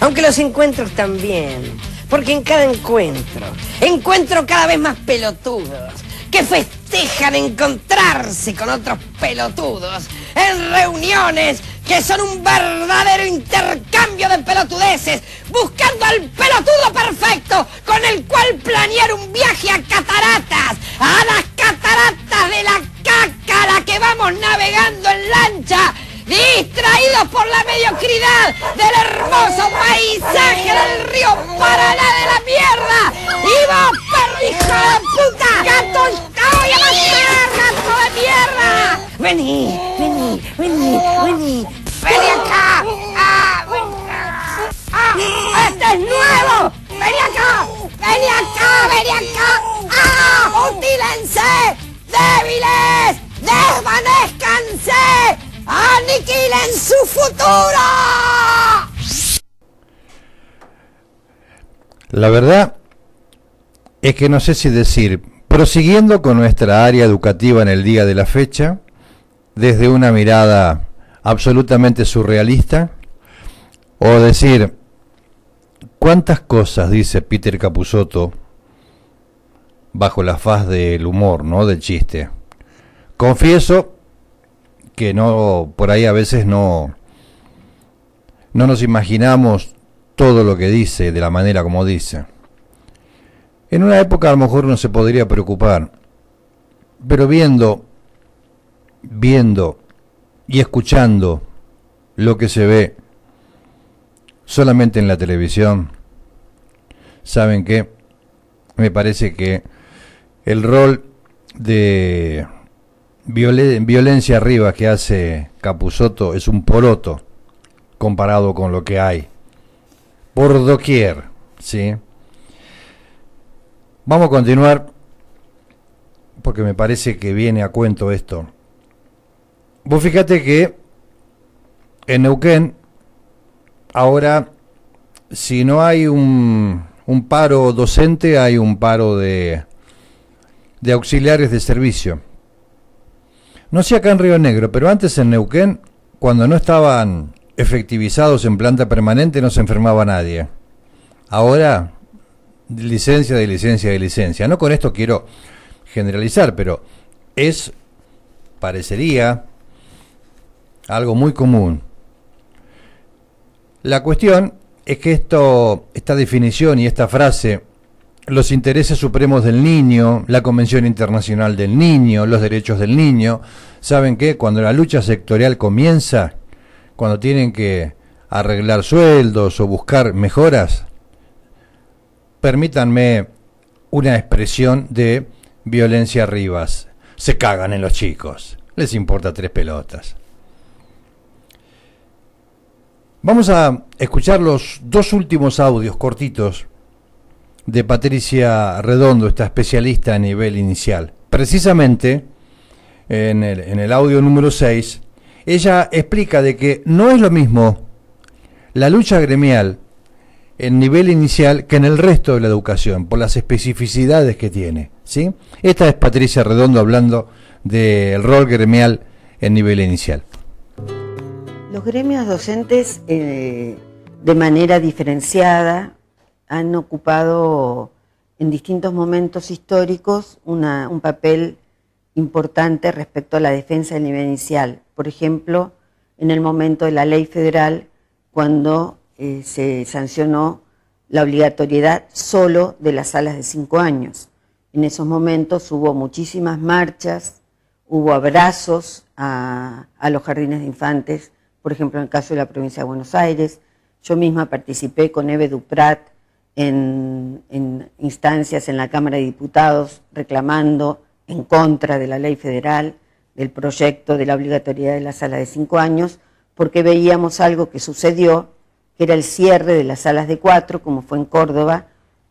Aunque los encuentros también. Porque en cada encuentro, encuentro cada vez más pelotudos que festejan encontrarse con otros pelotudos en reuniones que son un verdadero intercambio de pelotudeces, buscando al pelotudo perfecto con el cual planear un viaje a cataratas, a las cataratas de la caca la que vamos navegando en lancha distraídos por la mediocridad del hermoso paisaje del río Paraná de la mierda. ¡Y vos, perrijo de puta! ¡Gato! ¡Voy a matar, gato de mierda! Vení, vení, vení, vení. ¡Vení acá! ¡Ah! ¡Ah! ¡Este es nuevo! ¡Vení acá! ¡Vení acá! ¡Vení acá! ¡Ah! ¡Utílense! ¡Débiles! ¡Desvanezcanse! ¡Aniquilen su futuro! La verdad es que no sé si decir, prosiguiendo con nuestra área educativa en el día de la fecha, desde una mirada absolutamente surrealista, o decir, ¿cuántas cosas dice Peter Capusotto bajo la faz del humor, ¿no? Del chiste? Confieso que no, por ahí a veces no, no nos imaginamos todo lo que dice de la manera como dice. En una época a lo mejor no se podría preocupar, pero viendo, viendo y escuchando lo que se ve solamente en la televisión, saben que me parece que el rol de violencia arriba que hace Capusoto es un poroto comparado con lo que hay por doquier, ¿sí? Vamos a continuar porque me parece que viene a cuento esto. Vos fíjate que en Neuquén ahora si no hay un, un paro docente hay un paro de, de auxiliares de servicio no sé acá en Río Negro, pero antes en Neuquén, cuando no estaban efectivizados en planta permanente, no se enfermaba nadie. Ahora, licencia de licencia de licencia. No con esto quiero generalizar, pero es, parecería, algo muy común. La cuestión es que esto, esta definición y esta frase los intereses supremos del niño, la Convención Internacional del Niño, los derechos del niño. ¿Saben qué? Cuando la lucha sectorial comienza, cuando tienen que arreglar sueldos o buscar mejoras, permítanme una expresión de violencia Rivas. Se cagan en los chicos. Les importa tres pelotas. Vamos a escuchar los dos últimos audios cortitos de Patricia Redondo, esta especialista a nivel inicial. Precisamente, en el, en el audio número 6, ella explica de que no es lo mismo la lucha gremial en nivel inicial que en el resto de la educación, por las especificidades que tiene. ¿sí? Esta es Patricia Redondo hablando del rol gremial en nivel inicial. Los gremios docentes, eh, de manera diferenciada, han ocupado en distintos momentos históricos un papel importante respecto a la defensa del nivel inicial. Por ejemplo, en el momento de la ley federal, cuando eh, se sancionó la obligatoriedad solo de las salas de cinco años. En esos momentos hubo muchísimas marchas, hubo abrazos a, los jardines de infantes, por ejemplo en el caso de la provincia de Buenos Aires. Yo misma participé con Eve Duprat en, instancias en la Cámara de Diputados reclamando en contra de la ley federal, del proyecto de la obligatoriedad de la sala de cinco años, porque veíamos algo que sucedió, que era el cierre de las salas de cuatro, como fue en Córdoba,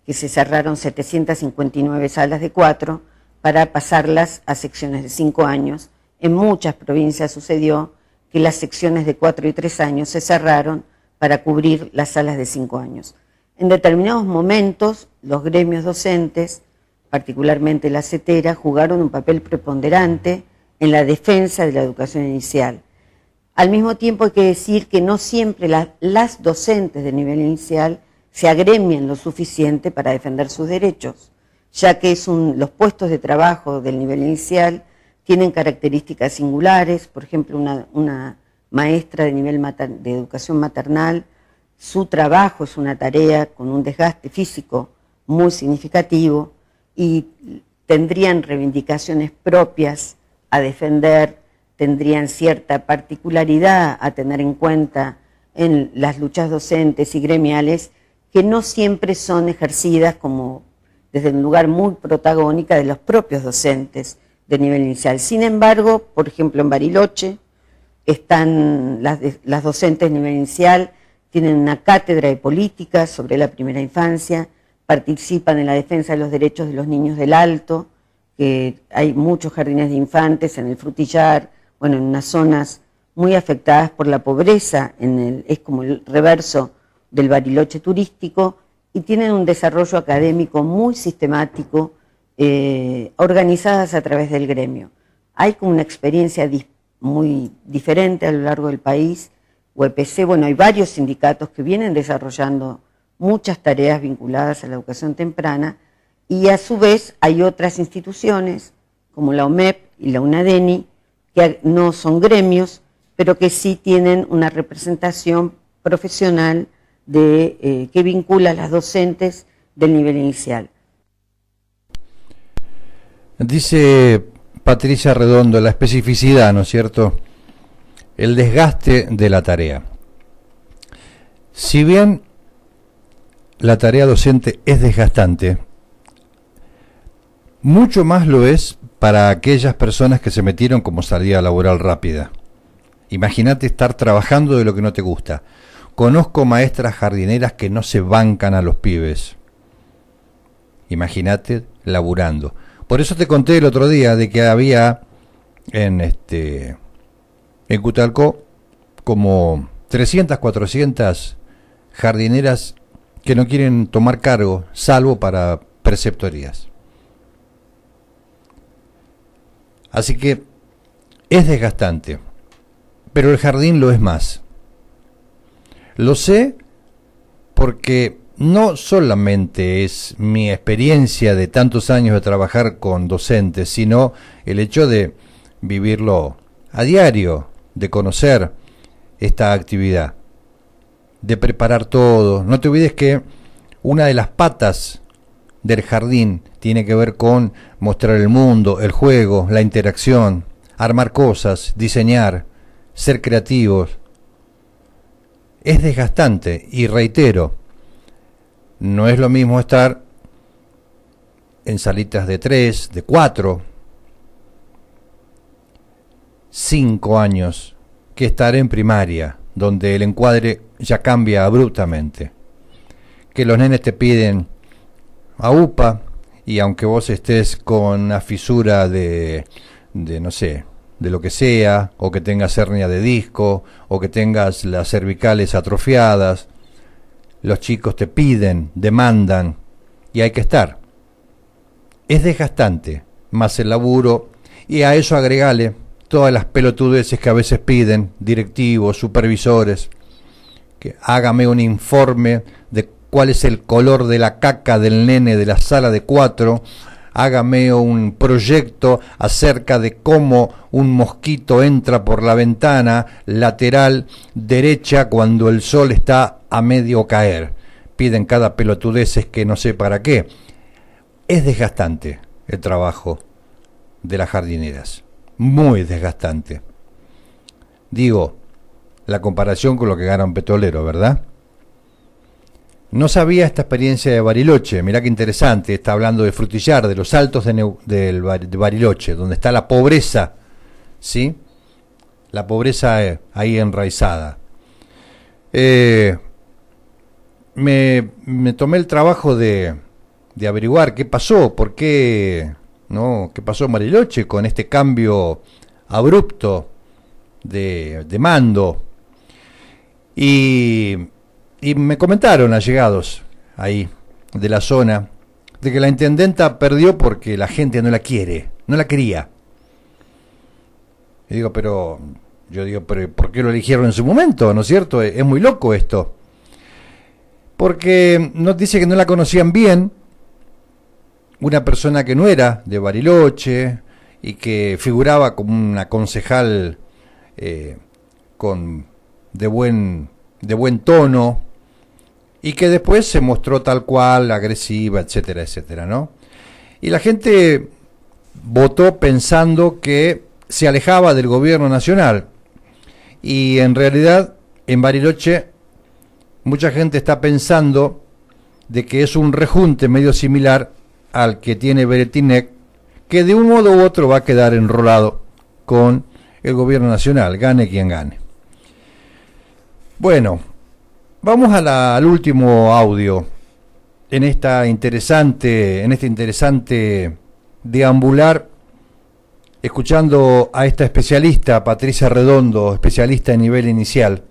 que se cerraron 759 salas de cuatro para pasarlas a secciones de cinco años. En muchas provincias sucedió que las secciones de cuatro y tres años se cerraron para cubrir las salas de cinco años. En determinados momentos, los gremios docentes, particularmente la CETERA, jugaron un papel preponderante en la defensa de la educación inicial. Al mismo tiempo hay que decir que no siempre las docentes de nivel inicial se agremian lo suficiente para defender sus derechos, ya que los puestos de trabajo del nivel inicial tienen características singulares, por ejemplo, una, maestra de nivel de educación maternal, su trabajo es una tarea con un desgaste físico muy significativo y tendrían reivindicaciones propias a defender, tendrían cierta particularidad a tener en cuenta en las luchas docentes y gremiales que no siempre son ejercidas como desde un lugar muy protagónica de los propios docentes de nivel inicial. Sin embargo, por ejemplo, en Bariloche están las, docentes de nivel inicial, tienen una cátedra de política sobre la primera infancia, participan en la defensa de los derechos de los niños del Alto, que hay muchos jardines de infantes en el Frutillar, bueno, en unas zonas muy afectadas por la pobreza, en el, es como el reverso del Bariloche turístico y tienen un desarrollo académico muy sistemático, eh, organizadas a través del gremio. Hay como una experiencia muy diferente a lo largo del país. UEPC, bueno, hay varios sindicatos que vienen desarrollando muchas tareas vinculadas a la educación temprana y a su vez hay otras instituciones como la OMEP y la UNADENI que no son gremios, pero que sí tienen una representación profesional eh, que vincula a las docentes del nivel inicial. Dice Patricia Redondo, la especificidad, ¿no es cierto? El desgaste de la tarea. Si bien la tarea docente es desgastante, mucho más lo es para aquellas personas que se metieron como salida laboral rápida. Imagínate estar trabajando de lo que no te gusta. Conozco maestras jardineras que no se bancan a los pibes. Imagínate laburando. Por eso te conté el otro día de que había en este en Cutalcó como 300, 400 jardineras que no quieren tomar cargo, salvo para preceptorías. Así que es desgastante, pero el jardín lo es más. Lo sé porque no solamente es mi experiencia de tantos años de trabajar con docentes, sino el hecho de vivirlo a diario, de conocer esta actividad, de preparar todo. No te olvides que una de las patas del jardín tiene que ver con mostrar el mundo, el juego, la interacción, armar cosas, diseñar, ser creativos, es desgastante y reitero, no es lo mismo estar en salitas de tres, de cuatro, cinco años que estar en primaria, donde el encuadre ya cambia abruptamente. Que los nenes te piden a UPA y aunque vos estés con una fisura de, de no sé, de lo que sea, o que tengas hernia de disco, o que tengas las cervicales atrofiadas. Los chicos te piden, demandan, y hay que estar. Es desgastante, más el laburo, y a eso agregale todas las pelotudeces que a veces piden directivos, supervisores, que hágame un informe de cuál es el color de la caca del nene de la sala de cuatro, hágame un proyecto acerca de cómo un mosquito entra por la ventana lateral derecha cuando el sol está a medio caer. Piden cada pelotudeces que no sé para qué. Es desgastante el trabajo de las jardineras, muy desgastante. Digo, la comparación con lo que gana un petrolero, ¿verdad? No sabía esta experiencia de Bariloche, mirá qué interesante, está hablando de Frutillar, de los altos de, Bariloche, donde está la pobreza, ¿sí? La pobreza eh, ahí enraizada. Eh, me, tomé el trabajo de, averiguar qué pasó, por qué, ¿no? ¿Qué pasó en Bariloche con este cambio abrupto de, de mando? Y y me comentaron allegados ahí de la zona de que la intendenta perdió porque la gente no la quiere, no la quería. Y digo, pero yo digo, pero ¿por qué lo eligieron en su momento? ¿No es cierto? Es muy loco esto. Porque nos dice que no la conocían bien, una persona que no era de Bariloche y que figuraba como una concejal eh, con de buen de buen tono, y que después se mostró tal cual, agresiva, etcétera, etcétera, ¿no? Y la gente votó pensando que se alejaba del gobierno nacional y en realidad en Bariloche mucha gente está pensando de que es un rejunte medio similar al que tiene Beretinec, que de un modo u otro va a quedar enrolado con el gobierno nacional, gane quien gane. Bueno, Vamos al último audio en esta interesante, en este interesante deambular, escuchando a esta especialista, Patricia Redondo, especialista en nivel inicial,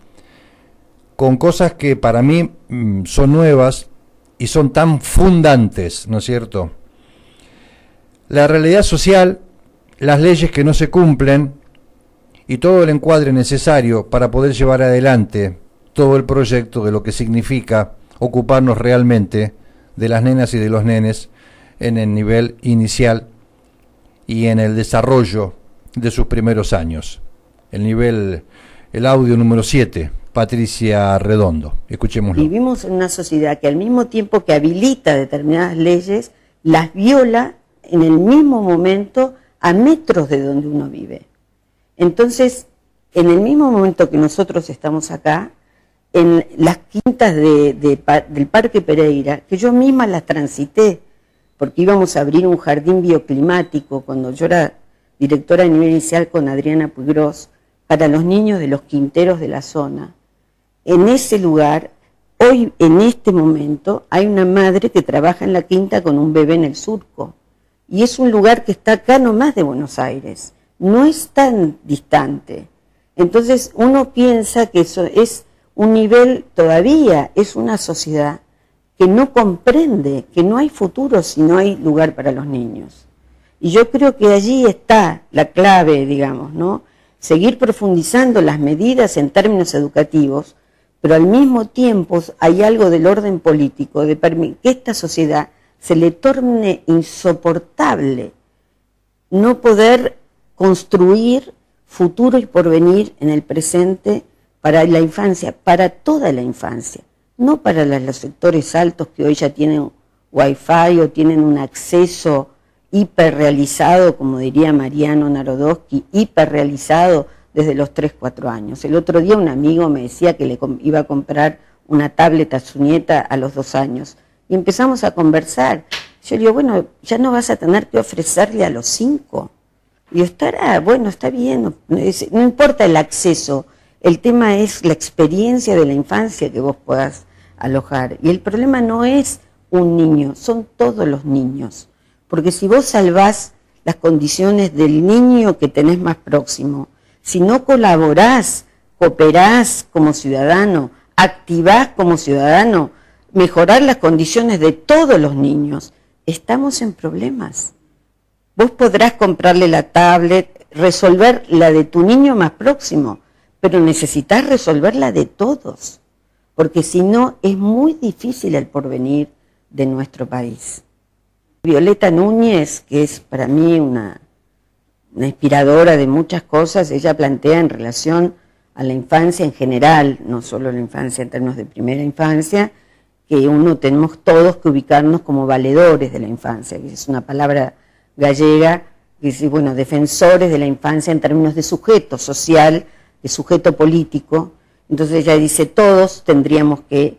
con cosas que para mí mm, son nuevas y son tan fundantes, ¿no es cierto? La realidad social, las leyes que no se cumplen y todo el encuadre necesario para poder llevar adelante todo el proyecto de lo que significa ocuparnos realmente de las nenas y de los nenes en el nivel inicial y en el desarrollo de sus primeros años. El nivel, el audio número 7, Patricia Redondo. Escuchémoslo. Vivimos en una sociedad que al mismo tiempo que habilita determinadas leyes, las viola en el mismo momento a metros de donde uno vive. Entonces, en el mismo momento que nosotros estamos acá, en las quintas de, del Parque Pereira, que yo misma las transité, porque íbamos a abrir un jardín bioclimático cuando yo era directora a nivel inicial con Adriana Puigros, para los niños de los quinteros de la zona. En ese lugar, hoy, en este momento, hay una madre que trabaja en la quinta con un bebé en el surco. Y es un lugar que está acá nomás de Buenos Aires. No es tan distante. Entonces uno piensa que eso es un nivel todavía, es una sociedad que no comprende que no hay futuro si no hay lugar para los niños. Y yo creo que allí está la clave, digamos, ¿no? Seguir profundizando las medidas en términos educativos, pero al mismo tiempo hay algo del orden político, de que esta sociedad se le torne insoportable no poder construir futuro y porvenir en el presente para la infancia, para toda la infancia, no para los sectores altos que hoy ya tienen wifi o tienen un acceso hiperrealizado, como diría Mariano Narodowski, hiperrealizado desde los 3, 4 años. El otro día un amigo me decía que le iba a comprar una tablet a su nieta a los 2 años y empezamos a conversar. Yo le digo, bueno, ya no vas a tener que ofrecerle a los 5. Y estará, bueno, está bien, no importa el acceso, el tema es la experiencia de la infancia que vos puedas alojar. Y el problema no es un niño, son todos los niños. Porque si vos salvás las condiciones del niño que tenés más próximo, si no colaborás, cooperás como ciudadano, activás como ciudadano, mejorar las condiciones de todos los niños, estamos en problemas. Vos podrás comprarle la tablet, resolver la de tu niño más próximo, pero necesitas resolverla de todos. porque si no es muy difícil el porvenir de nuestro país. Violeta Núñez, que es para mí una, inspiradora de muchas cosas, ella plantea en relación a la infancia en general, no solo la infancia en términos de primera infancia, que uno tenemos todos que ubicarnos como valedores de la infancia, que es una palabra gallega que dice, bueno, defensores de la infancia en términos de sujeto social, de sujeto político. Entonces ella dice, todos tendríamos que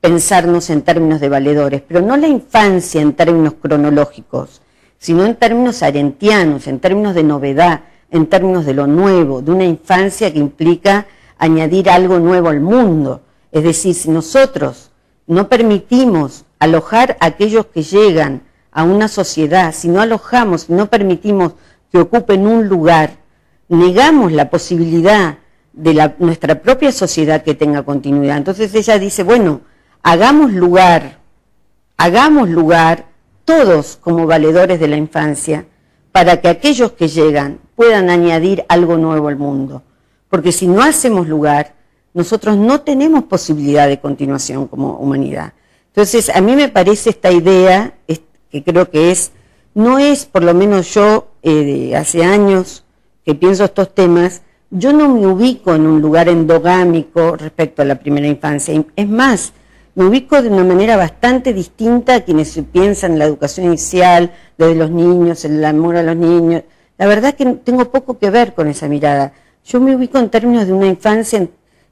pensarnos en términos de valedores, pero no la infancia en términos cronológicos, sino en términos arentianos, en términos de novedad, en términos de lo nuevo, de una infancia que implica añadir algo nuevo al mundo. Es decir, si nosotros no permitimos alojar a aquellos que llegan a una sociedad, si no alojamos, si no permitimos que ocupen un lugar, negamos la posibilidad de la, nuestra propia sociedad que tenga continuidad. Entonces ella dice, bueno, hagamos lugar, hagamos lugar todos como valedores de la infancia para que aquellos que llegan puedan añadir algo nuevo al mundo. Porque si no hacemos lugar, nosotros no tenemos posibilidad de continuación como humanidad. Entonces, a mí me parece esta idea, que creo que es, no es, por lo menos yo, eh, hace años que pienso estos temas, yo no me ubico en un lugar endogámico respecto a la primera infancia. Es más, me ubico de una manera bastante distinta a quienes piensan en la educación inicial, desde los niños, el amor a los niños. La verdad que tengo poco que ver con esa mirada. Yo me ubico en términos de una infancia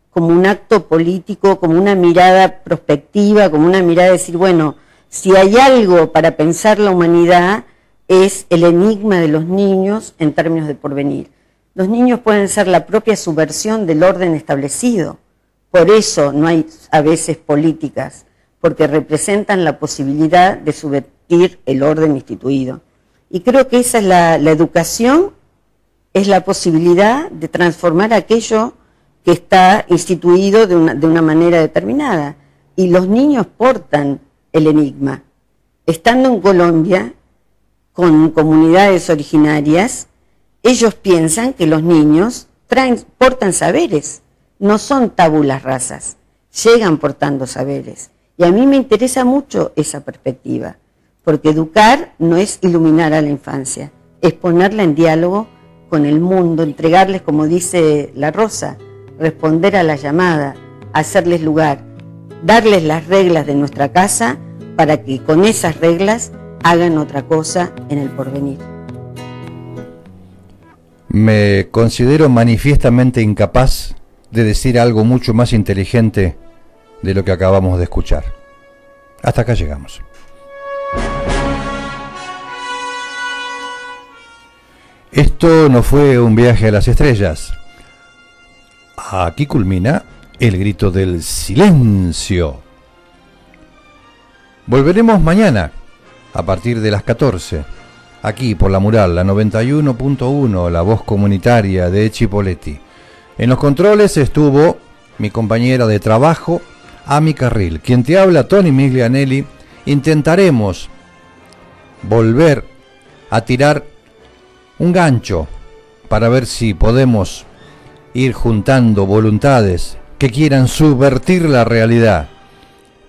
como un acto político, como una mirada prospectiva, como una mirada de decir, bueno, si hay algo para pensar la humanidad, es el enigma de los niños en términos de porvenir. Los niños pueden ser la propia subversión del orden establecido. Por eso no hay a veces políticas, porque representan la posibilidad de subvertir el orden instituido. Y creo que esa es la, educación, es la posibilidad de transformar aquello que está instituido de una, de una manera determinada. Y los niños portan el enigma. Estando en Colombia, con comunidades originarias, ellos piensan que los niños traen, portan saberes, no son tabulas razas, llegan portando saberes. Y a mí me interesa mucho esa perspectiva, porque educar no es iluminar a la infancia, es ponerla en diálogo con el mundo, entregarles, como dice la Rosa, responder a la llamada, hacerles lugar, darles las reglas de nuestra casa para que con esas reglas hagan otra cosa en el porvenir. Me considero manifiestamente incapaz de decir algo mucho más inteligente de lo que acabamos de escuchar. Hasta acá llegamos. Esto no fue un viaje a las estrellas. Aquí culmina el grito del silencio. Volveremos mañana a partir de las 14, aquí por la mural, la 91.1, la voz comunitaria de Chipoletti. En los controles estuvo mi compañera de trabajo, Ami Carril. Quien te habla, Tony Miglianelli. Intentaremos volver a tirar un gancho para ver si podemos ir juntando voluntades que quieran subvertir la realidad,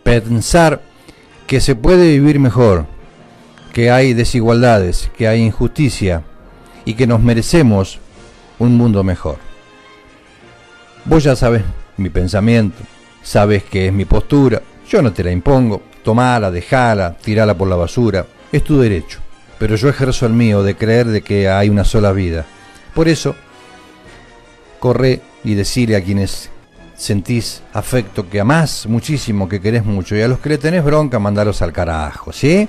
pensar que se puede vivir mejor, que hay desigualdades, que hay injusticia y que nos merecemos un mundo mejor. Vos ya sabes mi pensamiento, sabes que es mi postura, yo no te la impongo, tomala, dejala, tirala por la basura, es tu derecho, pero yo ejerzo el mío de creer de que hay una sola vida. Por eso, corre y decirle a quienes sentís afecto, que amás muchísimo, que querés mucho, y a los que le tenés bronca, mandaros al carajo, ¿sí?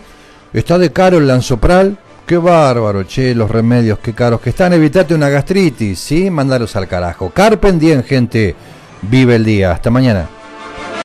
Está de caro el lanzopral, qué bárbaro, che, los remedios, qué caros que están, evitate una gastritis, ¿sí? Mandaros al carajo. Carpen diem, gente, vive el día, hasta mañana.